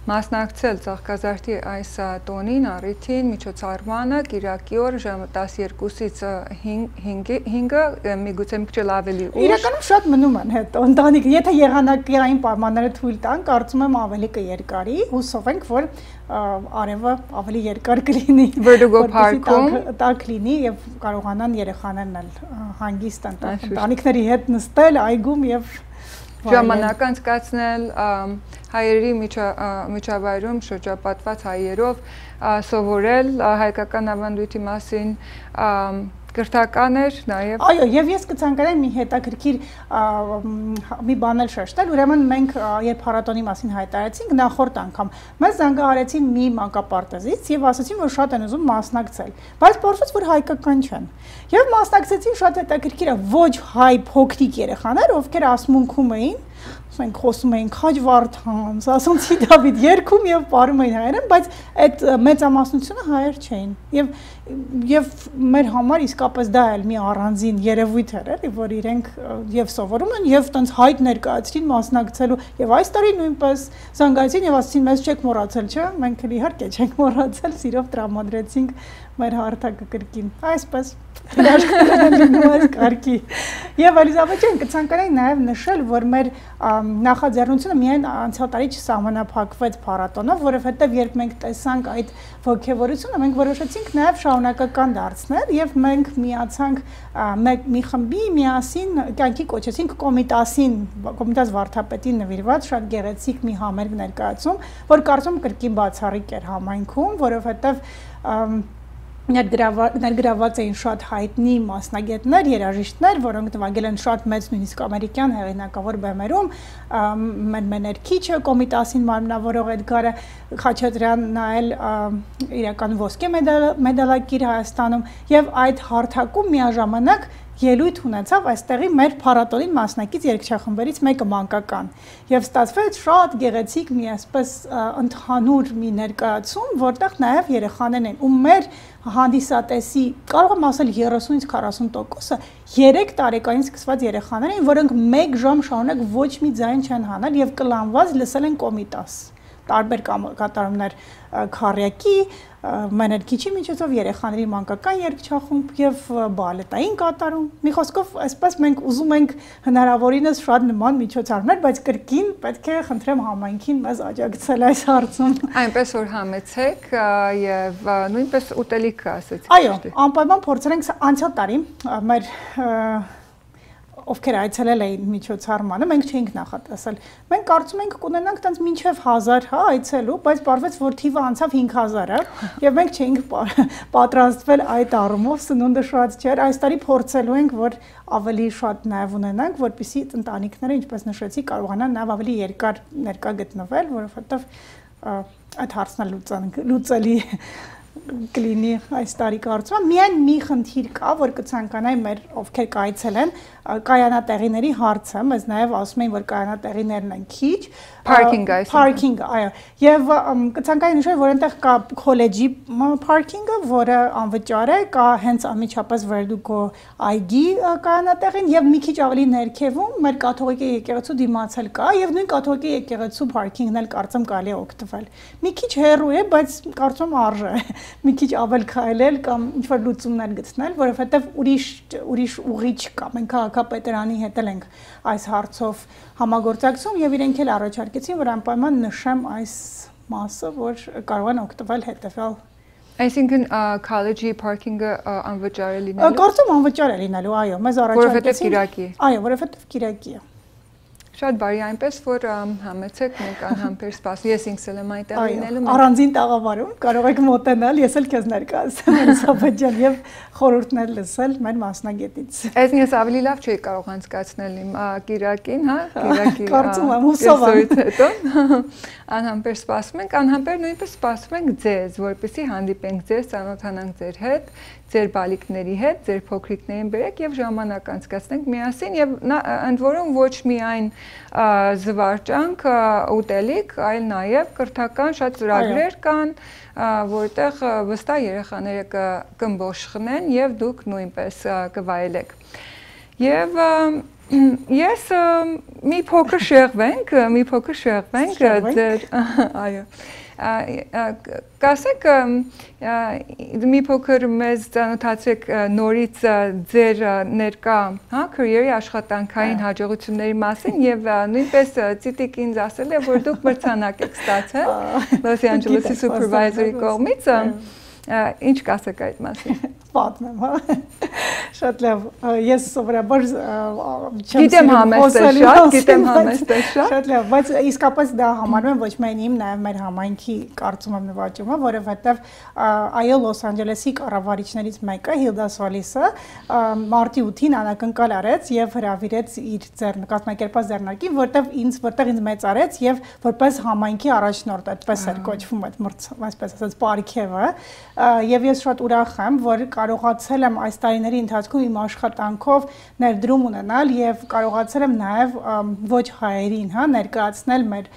մասնակցել Ծաղկազարդի այս տոնին, առիթին, միջոցառմանը Կիրակի օր ժամը 12-ից 5-ը, միգուցե մի քիչ ավելի ուշ։ Իրականում շատ մնում են հետո ընտանիք, եթե եղանակային պայմանները թույլ տան, կարծում եմ ավելի կերկարի, հուսով ենք, որ արևը ավելի երկար կլինի, Vertigo Park-ում տակ լինի եւ կարողանան երեխաներն էլ հանգիստ ընտանիքների հետ նստել այգում եւ ժամանակ անցկացնել հայերի միջավայրում շրջապատված հայերով սովորել հայկական ավանդույթի մասին կրթական էր նաև Այո, եւ ես կցանկանայի մի հետաքրքիր մի բան էլ շեշտել, ուրեմն մենք երբ փառատոնի մասին հայտարարեցինք նախորդ անգամ, մեզ զանգահարեցին մի մանկապարտեզից եւ ասացին, որ շատ են ուզում մասնակցել, բայց փորձեց որ հայկական չեն։ Եվ մասնակցեցին շատ հետաքրքիր է ոչ հայ փոքրիկ երեխաներ, ովքեր ասմունքում էին ասենք խոսում էին Խաջ Վարդանց, ասոնցի Դավիթ երգում եւ ապարում էին հայերեն, բայց այդ մեծամասնությունը հայեր չէին։ Եվ եւ մեր համար իսկապես դա էլ մի առանձին երևույթ էր, էլի, որ իրենք եւ սովորում են եւ տենց հայտ ներկայացրին մասնակցելու եւ այս տարի նույնպես զանգացին եւ ասացին մեզ չեք մոռացել, չէ՞։ Մենք էլ իհարկե չենք մոռացել, սիրով տրամադրեցինք մեր հարթակը կրկին։ Այսպես դաշնակցությունից կարգի։ Եվ Էլիզաբետ ջան, կցանկանայի նաև նշել, որ մեր նախաձեռնությունը միայն անցյալ տարի չսահմանափակվեց փառատոնով, որովհետև երբ մենք տեսանք այդ ողջևորությունը, մենք որոշեցինք նաև շարունակական դարձնել եւ մենք միացանք մեկ մի խմբի միասին կյանքի կոչեցինք կոմիտասին, կոմիտաս վարդապետին նվիրված շատ գեղեցիկ մի համերգ ներկայացում, որ կարծում կրկին բացառիկ էր համայնքում, որովհետև ներգրաված էին շատ հայտնի մասնագետներ, երաժիշտներ, որոնք նվագել են շատ մեծ նույնիսկ ամերիկյան հեղինակավոր բեմերում, Մեներքիչը, Կոմիտասին մարմնավորող Էդգարը Խաչատրյանն այլ իրական ոսկե մեդալակիր Հայաստանում եւ այդ հարթակում միաժամանակ ելույթ ունեցավ այստեղի մեր փառատոնին մասնակից երգչախմբերից մեկը մանկական եւ ստացվեց շատ գեղեցիկ մի այսպես ընդհանուր մի ներկայացում, որտեղ նաեւ երեխաներն են ու մեր հանդիսատեսի կարող եմ ասել 30-ից 40%-ը 3 տարեկանից սկսված երեխաներ են, որոնք 1 ժամ շարունակ ոչ մի ձայն չեն հանել եւ կլանված լսել են կոմիտաս տարբեր կատարումներ քարյակի, մենեջի միջոցով երեխաների մանկական երգչախումբ եւ բալետային կատարում։ Մի խոսքով, այսպես մենք ուզում ենք հնարավորինս շատ նման միջոցառումներ, բայց կրկին պետք է խնդրեմ համայնքին մեզ աջակցել այս հարցում։ Այնպես որ համեցեք եւ նույնպես ուտելիքը ասեցիք։ Այո, անպայման փորձել ենք անցյալ տարի մեր ովքեր այցելել էին միջոցառմանը, մենք չէինք նախատեսել։ Մենք կարծում ենք կունենանք տենց մինչև 1000, հա, այցելու, բայց պարզվեց, որ թիվը անցավ 5000-ը, եւ մենք չէինք պատրաստվել այդ առումով, սնունդը շատ չէր։ Այս տարի փորձելու ենք, որ ավելի շատ նաեւ ունենանք, որpիսի ընտանիքները, ինչպես նշեցի, կարողանան նաեւ ավելի երկար ներկա գտնվել, որովհետեւ այդ հարցն է լուծելի կլինի այս տարի կարծում եմ միայն մի խնդիր կա որ կցանկանայի մեր ովքեր կայցելեն կայանատեղիների հարցը մեզ նաև ասում էին որ կայանատեղիներն են քիչ parking-ը այսինքն parking-ը այո եւ կցանկայի նշել որ այնտեղ կա քոլեջի parking-ը որը անվճար է կա հենց անմիջապես վերդուկո այգի կայանատեղին եւ մի քիչ ավելի ներքևում մեր կաթողիկե եկեղեցու դիմացել կա եւ նույն կաթողիկե եկեղեցու parking-ն էլ կարծեմ կարելի է օգտվել մի քիչ հեռու է բայց կարծում արժե մի քիչ ավել քայլել կամ ինչ որ լուծումներ գտնել, որովհետև ուրիշ ուրիշ ուղի չկա։ Մենք քաղաքապետարանի հետ ենք այս հարցով համագործակցում եւ իրենք էլ առաջարկեցին, որ անպայման նշեմ այս մասը, որ կարող են օգտվել հետեւյալ Այսինքն college-ի parking-ը անվճար է լինելու։ Կարծում անվճար է լինելու, այո, մեզ առաջարկեցին։ Որովհետև Կիրակի։ Այո, որովհետև Կիրակի է։ Շատ բարի, այնպես որ համեցեք մենք անհամբեր սպասում։ Ես ինքս էլ եմ այդտեղ լինելու։ Առանձին տաղավարում կարող եք մոտենալ, ես էլ քեզ ներկայացնեմ Էլիսաբեթ ջան եւ խորհուրդներ լսել մեր մասնագետից։ Այս ես ավելի լավ չէի կարող անցկացնել իմ Կիրակին, հա, Կիրակի։ Կարծում եմ, հուսով եմ։ Հետո անհամբեր սպասում ենք, անհամբեր նույնպես սպասում ենք ձեզ, որպեսզի հանդիպենք ձեզ, ծանոթանանք ձեր հետ, ձեր բալիկների հետ, ձեր փոքրիկներին բերեք եւ ժամանակ անցկացնենք միասին եւ ընդ որում ոչ միայն զվարճանք ուտելիք, այլ նաեւ կրթական շատ ծրագրեր կան, որտեղ վստահ երեխաները կմբոշխնեն եւ դուք նույնպես կվայելեք։ Եվ Ես մի փոքր շեղվենք, մի փոքր շեղվենք այո կասեք մի փոքր մեզ ծանոթացեք նորից ձեր ներկա, հա, career-ի աշխատանքային հաջողությունների մասին եւ նույնպես Ծիտիկ ինձ ասել է, որ դուք մրցանակ եք ստացել Los Angeles-ի supervisory կողմից։ Ինչ կասեք այդ մասին պատմեմ, հա։ Շատ լավ։ Ես սովորաբար չեմ գիտեմ համեստը շատ, գիտեմ համեստը շատ։ Շատ լավ, բայց իսկապես դա համարում եմ ոչ միայն իմ, նաև մեր համայնքի կարծում եմ նվաճումը, որովհետև այո Լոս Անջելեսի կառավարիչներից մեկը Հիլդա Սոլիսը մարտի 8-ին անակնկալ արեց եւ հրավիրեց իր ձեռ կազմակերպած ձեռնարկին, որտեվ ինձ որտեղ ինձ մեծ արեց եւ որպես համայնքի առաջնորդ, այդպես էր կոչվում այդ մրց, այսպես ասած, պարքևը, եւ ես շատ ուրախ եմ, որ կարողացել եմ այս տարիների ընթացքում իմ աշխատանքով ներդրում ունենալ եւ կարողացել եմ նաեւ ոչ հայերին, հա, ներկայացնել մեր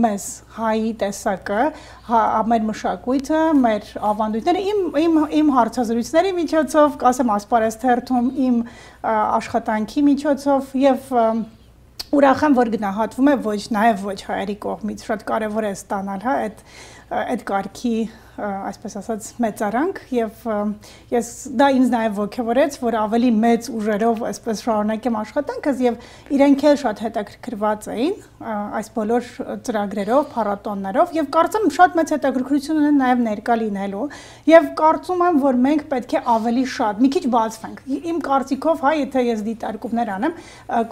մեզ հայի տեսակը, հա, մեր մշակույթը, մեր ավանդույթները իմ իմ իմ հարցազրույցների միջոցով, կասեմ ասպարեզ թերթում իմ աշխատանքի միջոցով եւ ուրախ եմ որ գնահատվում է ոչ նաև ոչ հայերի կողմից շատ կարևոր է ստանալ հա այդ այդ կարգի այսպես ասած մեծարանք եւ ես դա ինձ նաեւ ողջորեց, որ ավելի մեծ ուժերով այսպես շարունակեմ աշխատանքս եւ իրենք էլ շատ հետաքրքրված էին այս բոլոր ծրագրերով, փառատոններով եւ կարծում եմ շատ մեծ հետաքրքրություն ունեն նաեւ ներկա լինելու եւ կարծում եմ, որ մենք պետք է ավելի շատ, մի քիչ բացվենք։ Իմ կարծիքով, հա, եթե ես դիտարկումներ անեմ,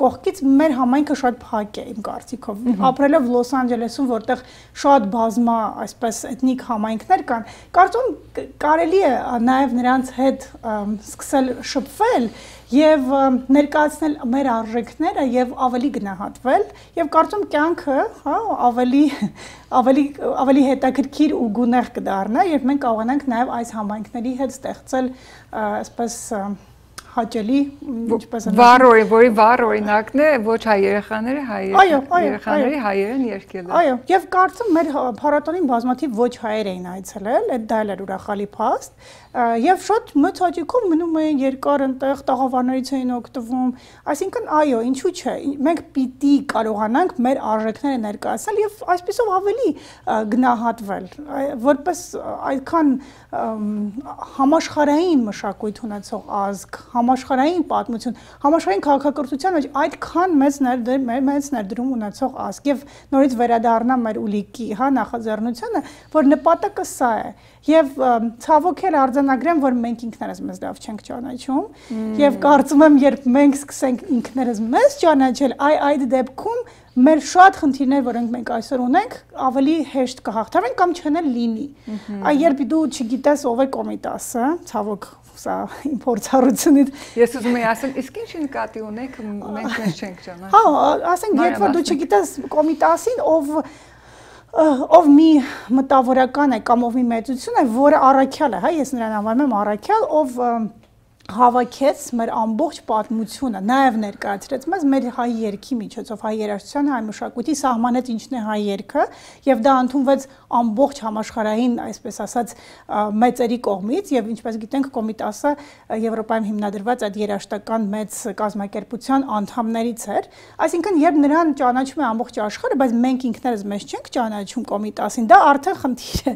կողքից մեր համայնքը շատ փակ է իմ կարծիքով։ Ապրելով Լոս Անջելեսում, որտեղ շատ բազմա այսպես էթնիկ համայնքներ կան, կան։ Կարծում կարելի է նաև նրանց հետ սկսել շփվել եւ ներկայացնել մեր արժեքները եւ ավելի գնահատվել եւ կարծում կյանքը, հա, ավելի ավելի ավելի հետաքրքիր ու գունեղ կդառնա, երբ մենք կարողանանք նաև այս համայնքների հետ ստեղծել այսպես հաճելի, ինչպես են վառ որի վառ օրինակն է ոչ հայ երեխաները հայ երեխաների հայերեն երկելը։ Այո, եւ կարծում մեր փառատոնին բազմաթիվ ոչ հայեր էին այցելել, այդ դա էլ էր ուրախալի փաստ եւ շատ մեծ հաճույքով մնում էին երկար ընտեղ տաղավարներից էին օգտվում այսինքն այո ինչու՞ չէ մենք պիտի կարողանանք մեր արժեքները ներկայացնել եւ այսպեսով ավելի գնահատվել որպես այդքան համաշխարային մշակույթ ունեցող ազգ համաշխարային պատմություն համաշխարային քաղաքակրթության մեջ այդքան մեծ ներդրում մեծ ներդրում ունեցող ազգ եւ նորից վերադառնամ մեր ուլիկի հա նախաձեռնությունը որ նպատակը սա է Եվ ցավոք էլ արձանագրեմ, որ մենք ինքներս մեզ լավ չենք ճանաչում եւ կարծում եմ, երբ մենք սկսենք ինքներս մեզ ճանաչել, այ այդ դեպքում մեր շատ խնդիրներ, որոնք մենք այսօր ունենք, ավելի հեշտ կհաղթարվեն կամ չնել լինի։ Այ երբ դու չգիտես ով է կոմիտասը, ցավոք սա իմ փորձառությունից ես ուզում եի ասել իսկ ինչ նկատի ունեք մենք մեզ չենք ճանաչում հա ասենք երբ որ դու չգիտես կոմիտասին ով ով մի մտավորական է կամ ով մի մեծություն է, որը առաքյալ է, հա, ես նրան անվանում եմ առաքյալ, ով հավաքեց մեր ամբողջ պատմությունը, նաև ներկայացրեց մեզ մեր հայ երկի միջոցով, հայ երաժշտության, հայ մշակույթի սահմանեց ինչն է հայ երկը, եւ դա ընդունվեց ամբողջ համաշխարհային, այսպես ասած, մեծերի կողմից եւ ինչպես գիտենք, Կոմիտասը Եվրոպայում հիմնադրված այդ երաժշտական մեծ կազմակերպության անդամներից էր։ Այսինքն, երբ նրան ճանաչում է ամբողջ աշխարհը, բայց մենք ինքներս մեզ չենք ճանաչում Կոմիտասին, դա արդեն խնդիր է։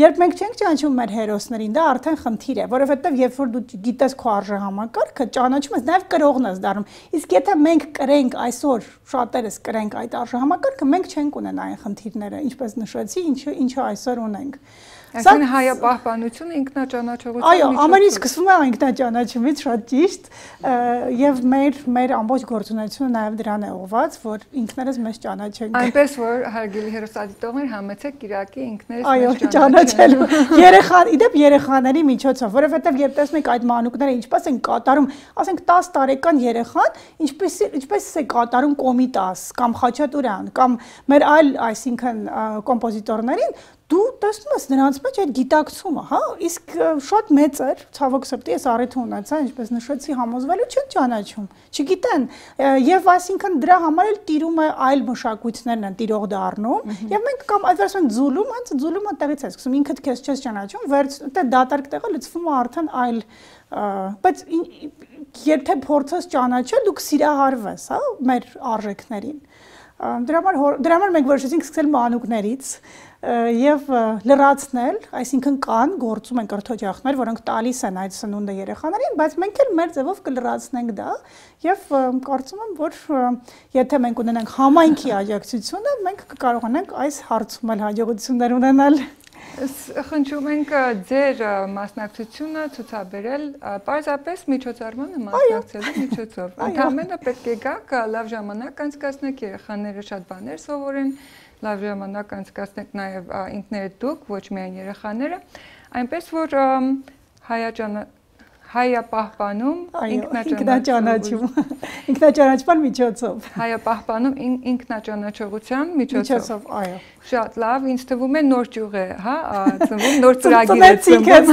Երբ մենք չենք ճանաչում մեր հերոսներին, դա արդեն խնդիր է, որովհետեւ երբ որ դու գիտես քո արժեհամակարգը ճանաչում ես, նաև կրողն ես դառնում։ Իսկ եթե մենք կրենք այսօր շատերս կրենք այդ արժեհամակարգը, մենք չենք ունենա այն խնդիրները, ինչպես նշեցի, ինչը ինչը այսօր ունենք։ Այսինքն հայապահպանությունը ինքնաճանաչողության Այո, ամենից սկսվում է ինքնաճանաչումից շատ ճիշտ, եւ մեր մեր ամբողջ գործունեությունը նաեւ դրան է ուղված, որ ինքներս մեզ ճանաչենք։ Այնպես որ հարգելի հերոստատիտողներ համեցեք Իրաքի ինքներս Այո, ճանաչելու։ Երեխան, իդեպ երեխաների միջոցով, որովհետեւ երբ տեսնում եք այդ մանուկները ինչպես են կատարում, ասենք 10 տարեկան երեխան, ինչպես ինչպես է կատարում Կոմիտաս կամ Խաչատուրյան կամ մեր այլ, այսինքն կոմպոզիտորներին, դու տեսնում ես նրանց մեջ այդ գիտակցումը, հա, իսկ շատ մեծ էր, ցավոք սրտի, ես առիթ ունեցա, ինչպես նշեցի, համոզվելու չեն ճանաչում, չգիտեն, եւ այսինքն դրա համար էլ տիրում է այլ մշակույթներն են տիրող դառնում, եւ մենք կամ այդպես են զուլում, հենց զուլումը տեղից է սկսում, ինքդ քեզ չես ճանաչում, վերջ դե դատարկ տեղը լցվում է արդեն այլ բայց եթե փորձես ճանաչել, դու կսիրահարվես, հա, մեր արժեքներին։ Դրա համար դրա համար մենք որոշեցինք սկսել մանուկներից, եւ լրացնել, այսինքն կան գործում են կրթօջախներ, որոնք տալիս են այդ սնունդը երեխաներին, բայց մենք էլ մեր ձևով կլրացնենք դա եւ կարծում եմ, որ եթե մենք ունենանք համայնքի աջակցությունը, մենք կկարողանանք այս հարցում էլ հաջողություններ ունենալ խնդրում ենք ձեր մասնակցությունը ցուցաբերել պարզապես միջոցառմանը մասնակցելու միջոցով։ Ընդհանրապես պետք է գաք, լավ ժամանակ անցկացնեք, երեխաները շատ բաներ սովորեն, լավ ժամանակ անցկացնեք նաև ինքներդ դուք, ոչ միայն երեխաները, այնպես որ հայաճանը հայապահպանում ինքնաճանաչում ինքնաճանաչման միջոցով հայապահպանում ինքնաճանաչողության միջոցով այո շատ լավ ինձ թվում է նոր ճյուղ է հա ծնվում նոր ծրագիր է ծնվում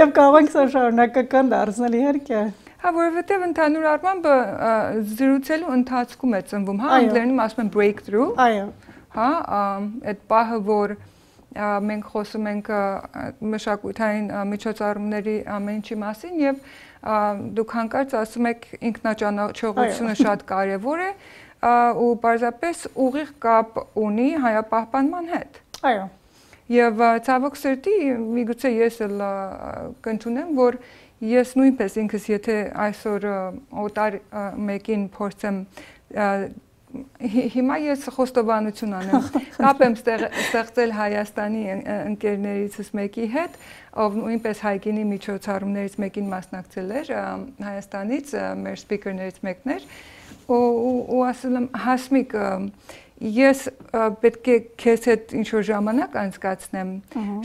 եւ կարող ենք սա շարունակական դարձնել իհարկե Հա, որովհետև ընդհանուր առմամբ զրուցելու ընթացքում է ծնվում, հա, անգլերենում ասում են breakthrough։ Այո։ Հա, այդ պահը, որ մենք խոսում ենք մշակութային միջոցառումների ամեն ինչի մասին եւ դուք հանկարծ ասում եք ինքնաճանաչողությունը շատ կարեւոր է ու պարզապես ուղիղ կապ ունի հայապահպանման հետ։ Այո։ Եվ ցավոք սրտի միգուցե ես էլ կընդունեմ, որ Ես նույնպես ինքս եթե այսօր օտար մեկին փորձեմ հիմա ես խոստովանություն անեմ։ Կապ եմ ստեղծել Հայաստանի ընկերներիցս մեկի հետ, ով նույնպես հայկինի միջոցառումներից մեկին մասնակցել էր Հայաստանից, մեր սպիկերներից մեկն էր, ու ասել եմ հասմիկ ես պետք է քեզ հետ ինչ որ ժամանակ անցկացնեմ,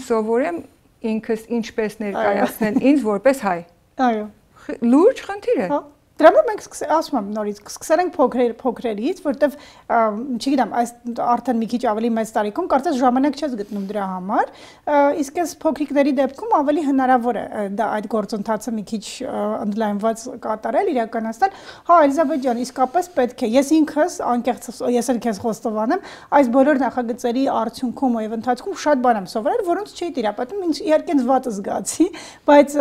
սովորեմ ինքս ինչպես ներկայացնել ինձ որպես հայ։ Այո։ Լուրջ խնդիր է։ Հա։ Դրա համար մենք ասում եմ նորից սկսել ենք փոքր փոքրերից, որտեվ չգիտեմ, այս արդեն մի քիչ ավելի մեծ տարիքում կարծես ժամանակ չես գտնում դրա համար, իսկ այս փոքրիկների դեպքում ավելի հնարավոր է դա այդ գործընթացը մի քիչ ընդլայնված կատարել, իրականացնել։ Հա, Էլիզաբետ ջան, իսկապես պետք է։ Ես ինքս անկեղծ ես էլ քեզ խոստովանեմ, այս բոլոր նախագծերի արդյունքում եւ ընթացքում շատ բան եմ սովորել, որոնց չէի տիրապետում, ինձ իհարկե զվատը զգացի, բայց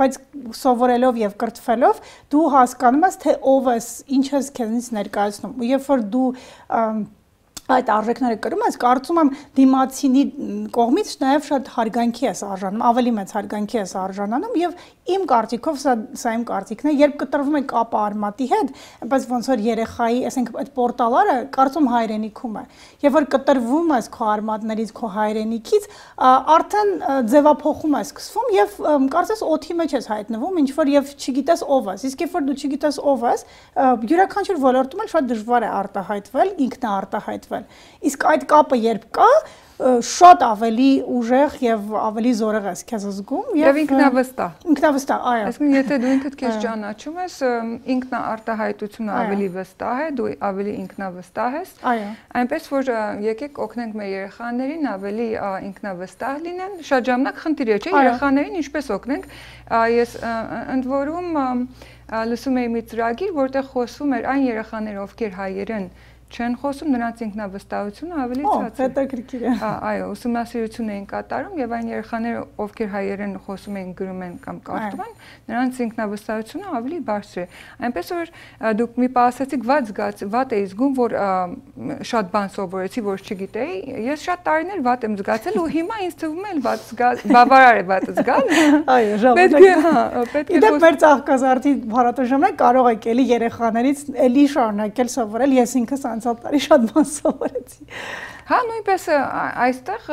բայց սովորելով եւ կրթվելով դու հասկանում ես թե ով ես, ինչ ես քեզնից ներկայացնում։ Երբ որ դու այդ արժեքները կրում ես, կարծում եմ դիմացինի կողմից նաև շատ հարգանքի ես արժանում, ավելի մեծ հարգանքի ես արժանանում եւ իմ կարծիքով սա սա իմ կարծիքն է, երբ կտրվում է կապը արմատի հետ, այնպես ոնց որ երեխայի, ասենք այդ պորտալարը կարծում հայրենիքում է։ Եվ որ կտրվում ես քո արմատներից, քո հայրենիքից, արդեն ձևափոխում է սկսվում եւ կարծես օթի մեջ ես հայտնվում, ինչ որ եւ չգիտես ով ես։ Իսկ երբ որ դու չգիտես ով ես, յուրաքանչյուր ոլորտում էլ շատ դժվար է արտահայտվել, ինքնաարտահայտվել։ Իսկ այդ կապը երբ կա, շատ ավելի ուժեղ եւ ավելի զորեղ ես քեզ զգում եւ ինքնավստահ։ Ինքնավստահ, այո։ Այսինքն եթե դու ինքդ քեզ ճանաչում ես, ինքնաարտահայտությունը ավելի վստահ է, դու ավելի ինքնավստահ ես։ Այո։ Այնպես որ եկեք օգնենք մեր երեխաներին ավելի ինքնավստահ լինեն։ Շատ ժամանակ խնդիր է, չէ՞, երեխաներին ինչպես օգնենք։ Ես ընդ որում լսում էի մի ծրագիր, որտեղ խոսվում էր այն երեխաները, ովքեր հայերեն չեն խոսում, նրանց ինքնավստահությունը ավելի ցած է։ հետաքրքիր է։ Այո, ուսումնասիրություն էին կատարում եւ այն երեխաները, ովքեր հայերեն խոսում են, գրում են կամ կարդում են, նրանց ինքնավստահությունը ավելի բարձր է։ Այնպես որ դուք մի պահ ասացիք վատ զգաց, վատ էի զգում, որ շատ բան սովորեցի, որ չգիտեի։ Ես շատ տարիներ վատ եմ զգացել ու հիմա ինձ թվում է վատ զգալ, բավարար է վատ զգալ։ Այո, ժամանակ։ Պետք է, հա, պետք է։ Իդեպ մեր ցաղկազարդի հարատը ժամանակ կարող եք էլի երեխաներից էլի շարունակել սովորել։ Ես ինքս անցյալ տարի շատ բան սովորեցի։ Հա, նույնպես այստեղ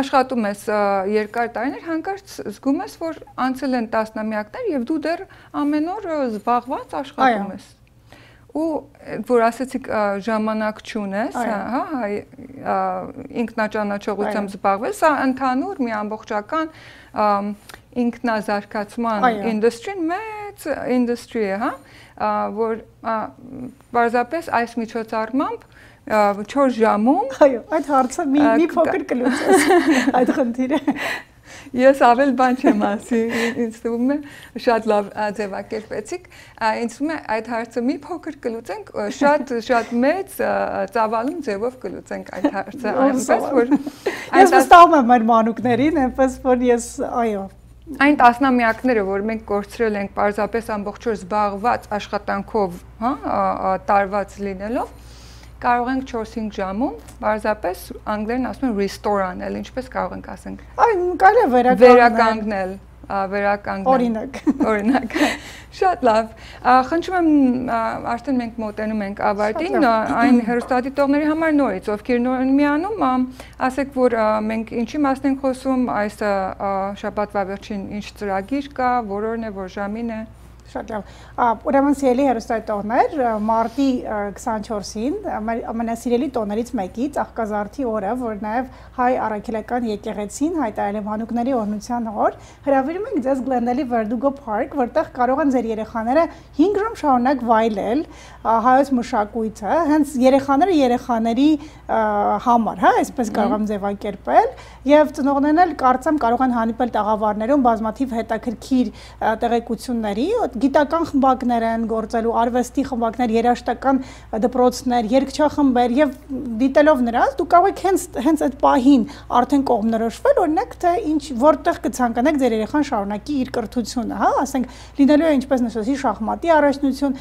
աշխատում ես երկար տարիներ, հանկարծ զգում ես, որ անցել են տասնամյակներ եւ դու դեռ ամեն օր զբաղված աշխատում ես ու որ ասեցիք ժամանակ չունես, հա, հայ ինքնաճանաչողությամբ զբաղվել, սա ընդհանուր մի ամբողջական ինքնազարգացման ինդուստրին մեծ ինդուստրի է, հա, որ պարզապես այս միջոցառմամբ 4 ժամում այո այդ հարցը մի մի փոքր կլուծես այդ խնդիրը Ես ավել բան չեմ ասի, ինձ թվում է շատ լավ ձևակերպեցիք։ Ինձ թվում է այդ հարցը մի փոքր կլուծենք, շատ շատ մեծ ծավալուն ձևով կլուծենք այդ հարցը, այնպես որ Ես վստահում եմ մեր մանուկներին, այնպես որ ես այո, այն տասնամյակները, որ մենք կորցրել ենք պարզապես ամբողջ օր զբաղված աշխատանքով, հա, տարված լինելով, կարող ենք 4-5 ժամում պարզապես անգլերեն ասում են restore անել, ինչպես կարող ենք ասենք։ Այ կարելի է վերականգնել։ Վերականգնել վերականգնել։ Օրինակ։ Օրինակ։ Շատ լավ։ Խնդրում եմ արդեն մենք մոտենում ենք ավարտին, այն հերոստատիտողների համար նորից, ովքեր նոր են միանում, ասեք, որ մենք ինչի մասն ենք խոսում, այս շաբաթվա վերջին ինչ ծրագիր կա, որ օրն է, որ ժամին է։ Շատ լավ։ Ուրեմն սիրելի հերոստատողներ, մարտի 24-ին ամենասիրելի տոներից մեկի Ծաղկազարդի օրը, որ նաև հայ առաքելական եկեղեցին հայտարարել է Մանուկների օրնության օր, հրավիրում ենք ձեզ Glendale Verdugo Park, որտեղ կարող են ձեր երեխաները 5 ժամ շարունակ վայելել հայոց մշակույթը, հենց երեխաները երեխաների համար, հա, այսպես կարող եմ ձևակերպել, եւ ծնողներն էլ կարծեմ կարող են հանդիպել տաղավարներում բազմաթիվ հետաքրքիր տեղեկությունների, գիտական խմբակներ են գործելու, արվեստի խմբակներ, երաժշտական դպրոցներ, երգչախմբեր եւ դիտելով նրանց դու կարող եք հենց հենց այդ պահին արդեն կողմնորոշվել, օրինակ թե ինչ որտեղ կցանկանաք ձեր երեխան շարունակի իր կրթությունը, հա, ասենք լինելու է ինչպես նշեցի շախմատի առաջնություն,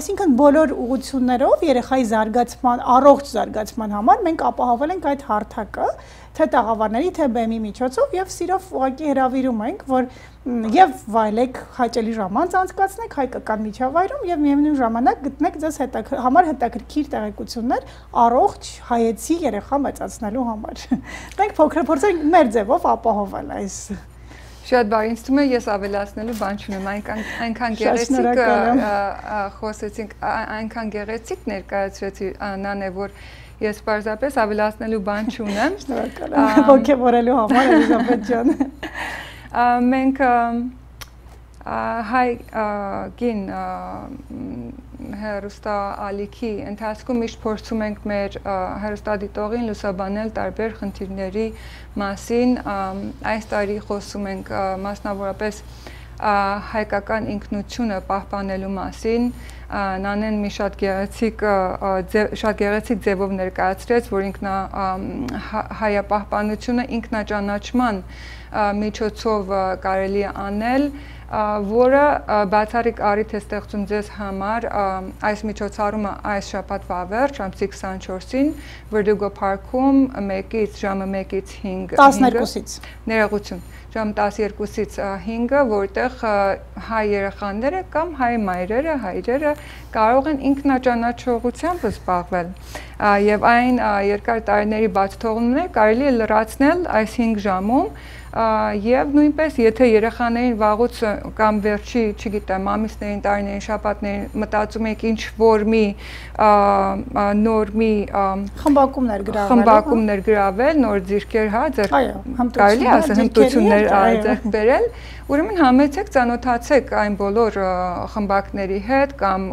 այսինքն բոլոր ուղություններով երեխայի զարգացման, առողջ զարգացման համար մենք ապահովել ենք այդ հարթակը թե տաղավարների, թե բեմի միջոցով եւ սիրով ուղակի հրավիրում ենք, որ եւ վայելեք հաճելի ժամանց անցկացնեք հայկական միջավայրում եւ միևնույն ժամանակ գտնեք ձեզ հետաքր, համար հետաքրքիր տեղեկություններ առողջ հայեցի երեխա մեծացնելու համար։ Մենք փոքր փորձենք մեր ձևով ապահովել այս Շատ բարի, ինձ թվում է ես ավելացնելու բան չունեմ, այնքան այնքան գեղեցիկ խոսեցինք, այնքան գեղեցիկ ներկայացրեցի նանե, որ Ես պարզապես ավելացնելու բան չունեմ։ Շնորհակալ եմ ողջորելու համար Էլիզաբետ ջան։ Մենք հայ գին հերոստա ալիքի ընթացքում միշտ փորձում ենք մեր հերոստադիտողին լուսաբանել տարբեր խնդիրների մասին այս տարի խոսում ենք մասնավորապես հայկական ինքնությունը պահպանելու մասին նանեն մի շատ գեղեցիկ շատ գեղեցիկ ձևով ներկայացրեց, որ ինքնա հայապահպանությունը ինքնաճանաչման միջոցով կարելի է անել, որը բացառիկ առիթ է ստեղծում ձեզ համար այս միջոցառումը այս շաբաթվա վերջ ամսի 24-ին Verdugo Park-ում 1-ից ժամը 1-ից 5 12-ից ներողություն ժամ 12-ից 5-ը, որտեղ հայ երեխաները կամ հայ մայրերը, հայրերը կարող են ինքնաճանաչողությամբ զբաղվել եւ այն երկար տարիների բաց թողնումները կարելի է լրացնել այս 5 ժամում եւ նույնպես եթե երեխաներին վաղուց կամ վերջի, չգիտեմ, ամիսներին, տարիներին, շաբաթներին մտածում եք ինչ որ մի նոր մի խմբակումներ գրավել, խմբակումներ գրավել, նոր ձիրքեր, հա, ձեր կարելի ասել հմտություններ ձեռք բերել, ուրեմն համեցեք, ծանոթացեք այն բոլոր խմբակների հետ կամ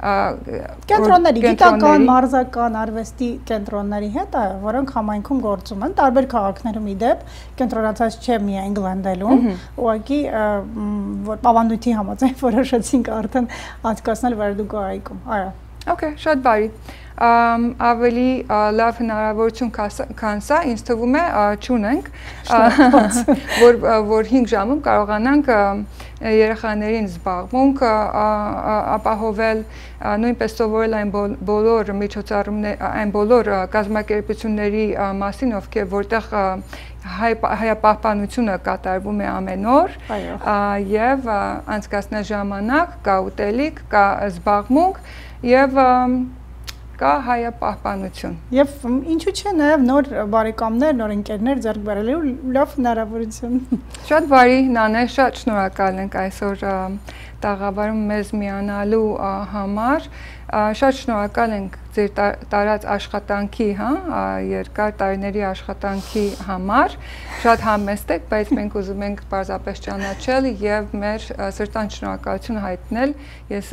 կենտրոնների, գիտական, մարզական, արվեստի կենտրոնների հետ, որոնք համայնքում գործում են, տարբեր քաղաքներում իդեպ, կենտրոնացած չէ միայն Գլենդելում, ուղղակի որ պավանդույթի համաձայն որոշեցինք արդեն անցկացնել Վերդուգո այգում, այո։ Okay, շատ բարի ավելի լավ հնարավորություն քան սա ինձ թվում է ճունենք որ որ 5 ժամում կարողանանք երեխաներին զբաղմունք ապահովել նույնպես սովորել այն բոլոր միջոցառումներ այն բոլոր կազմակերպությունների մասին ովքեր որտեղ հայ հայապահպանությունը կատարվում է ամեն օր եւ անցկացնել ժամանակ կա ուտելիք կա զբաղմունք եւ կա հայապահպանություն։ Եւ ինչու՞ չէ նաեւ նոր բարեկամներ, նոր ընկերներ ձեռք բերելու լավ հնարավորություն։ Շատ բարի, Նանե, շատ շնորհակալ ենք այսօր տաղավարում մեզ միանալու համար։ Շատ շնորհակալ ենք ձեր տարած աշխատանքի, հա, երկար տարիների աշխատանքի համար։ Շատ համեստ եք, բայց մենք ուզում ենք պարզապես ճանաչել եւ մեր սրտան շնորհակալություն հայտնել։ Ես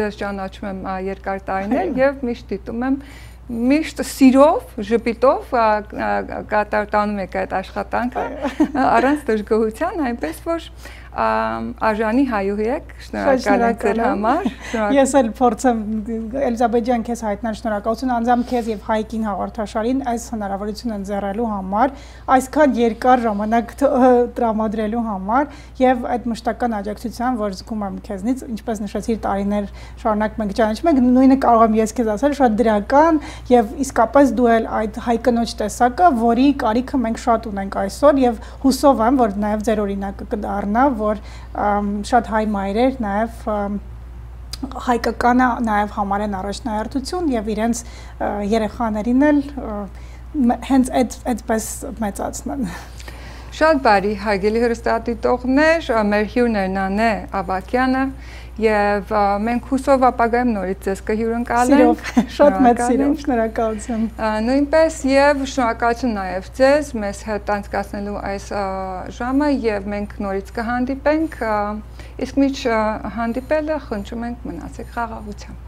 ձեզ ճանաչում եմ երկար տարիներ եւ միշտ դիտում եմ միշտ սիրով, ժպիտով կատարտանում եք այդ աշխատանքը առանց դժգոհության, այնպես որ արժանի հայուհի եք, շնորհակալ եմ ձեր համար։ Ես էլ փորձեմ Էլիզաբետ ջան քեզ հայտնել շնորհակալություն անձամբ քեզ եւ Հայկին հաղորդաշարին այս հնարավորությունը ընձեռելու համար, այսքան երկար ժամանակ տրամադրելու համար եւ այդ մշտական աջակցության, որ զգում եմ քեզնից, ինչպես նշեցիր տարիներ շարունակ մենք ճանաչում ենք, նույնը կարող եմ ես քեզ ասել, շատ դրական եւ իսկապես դու էլ այդ հայկնոջ տեսակը, որի կարիքը մենք շատ ունենք այսօր եւ հուսով եմ, որ նաեւ ձեր օրինակը կդառնա, որ շատ հայ մայրեր նաև հայկականը նաև համարեն առաջնահերթություն եւ իրենց երեխաներին էլ հենց այդ այդպես մեծացնեն Շատ բարի հարգելի հրստատիտողներ, մեր հյուրն էր Նանե Ավակյանը եւ մենք հուսով ապագայում նորից ձեզ կհյուրընկալենք։ Սիրով, շատ մեծ սիրով, շնորհակալություն։ Նույնպես եւ շնորհակալություն նաեւ ձեզ մեզ հետ անցկացնելու այս ժամը եւ մենք նորից կհանդիպենք։ Իսկ միջ հանդիպելը խնդրում ենք մնացեք խաղաղությամբ։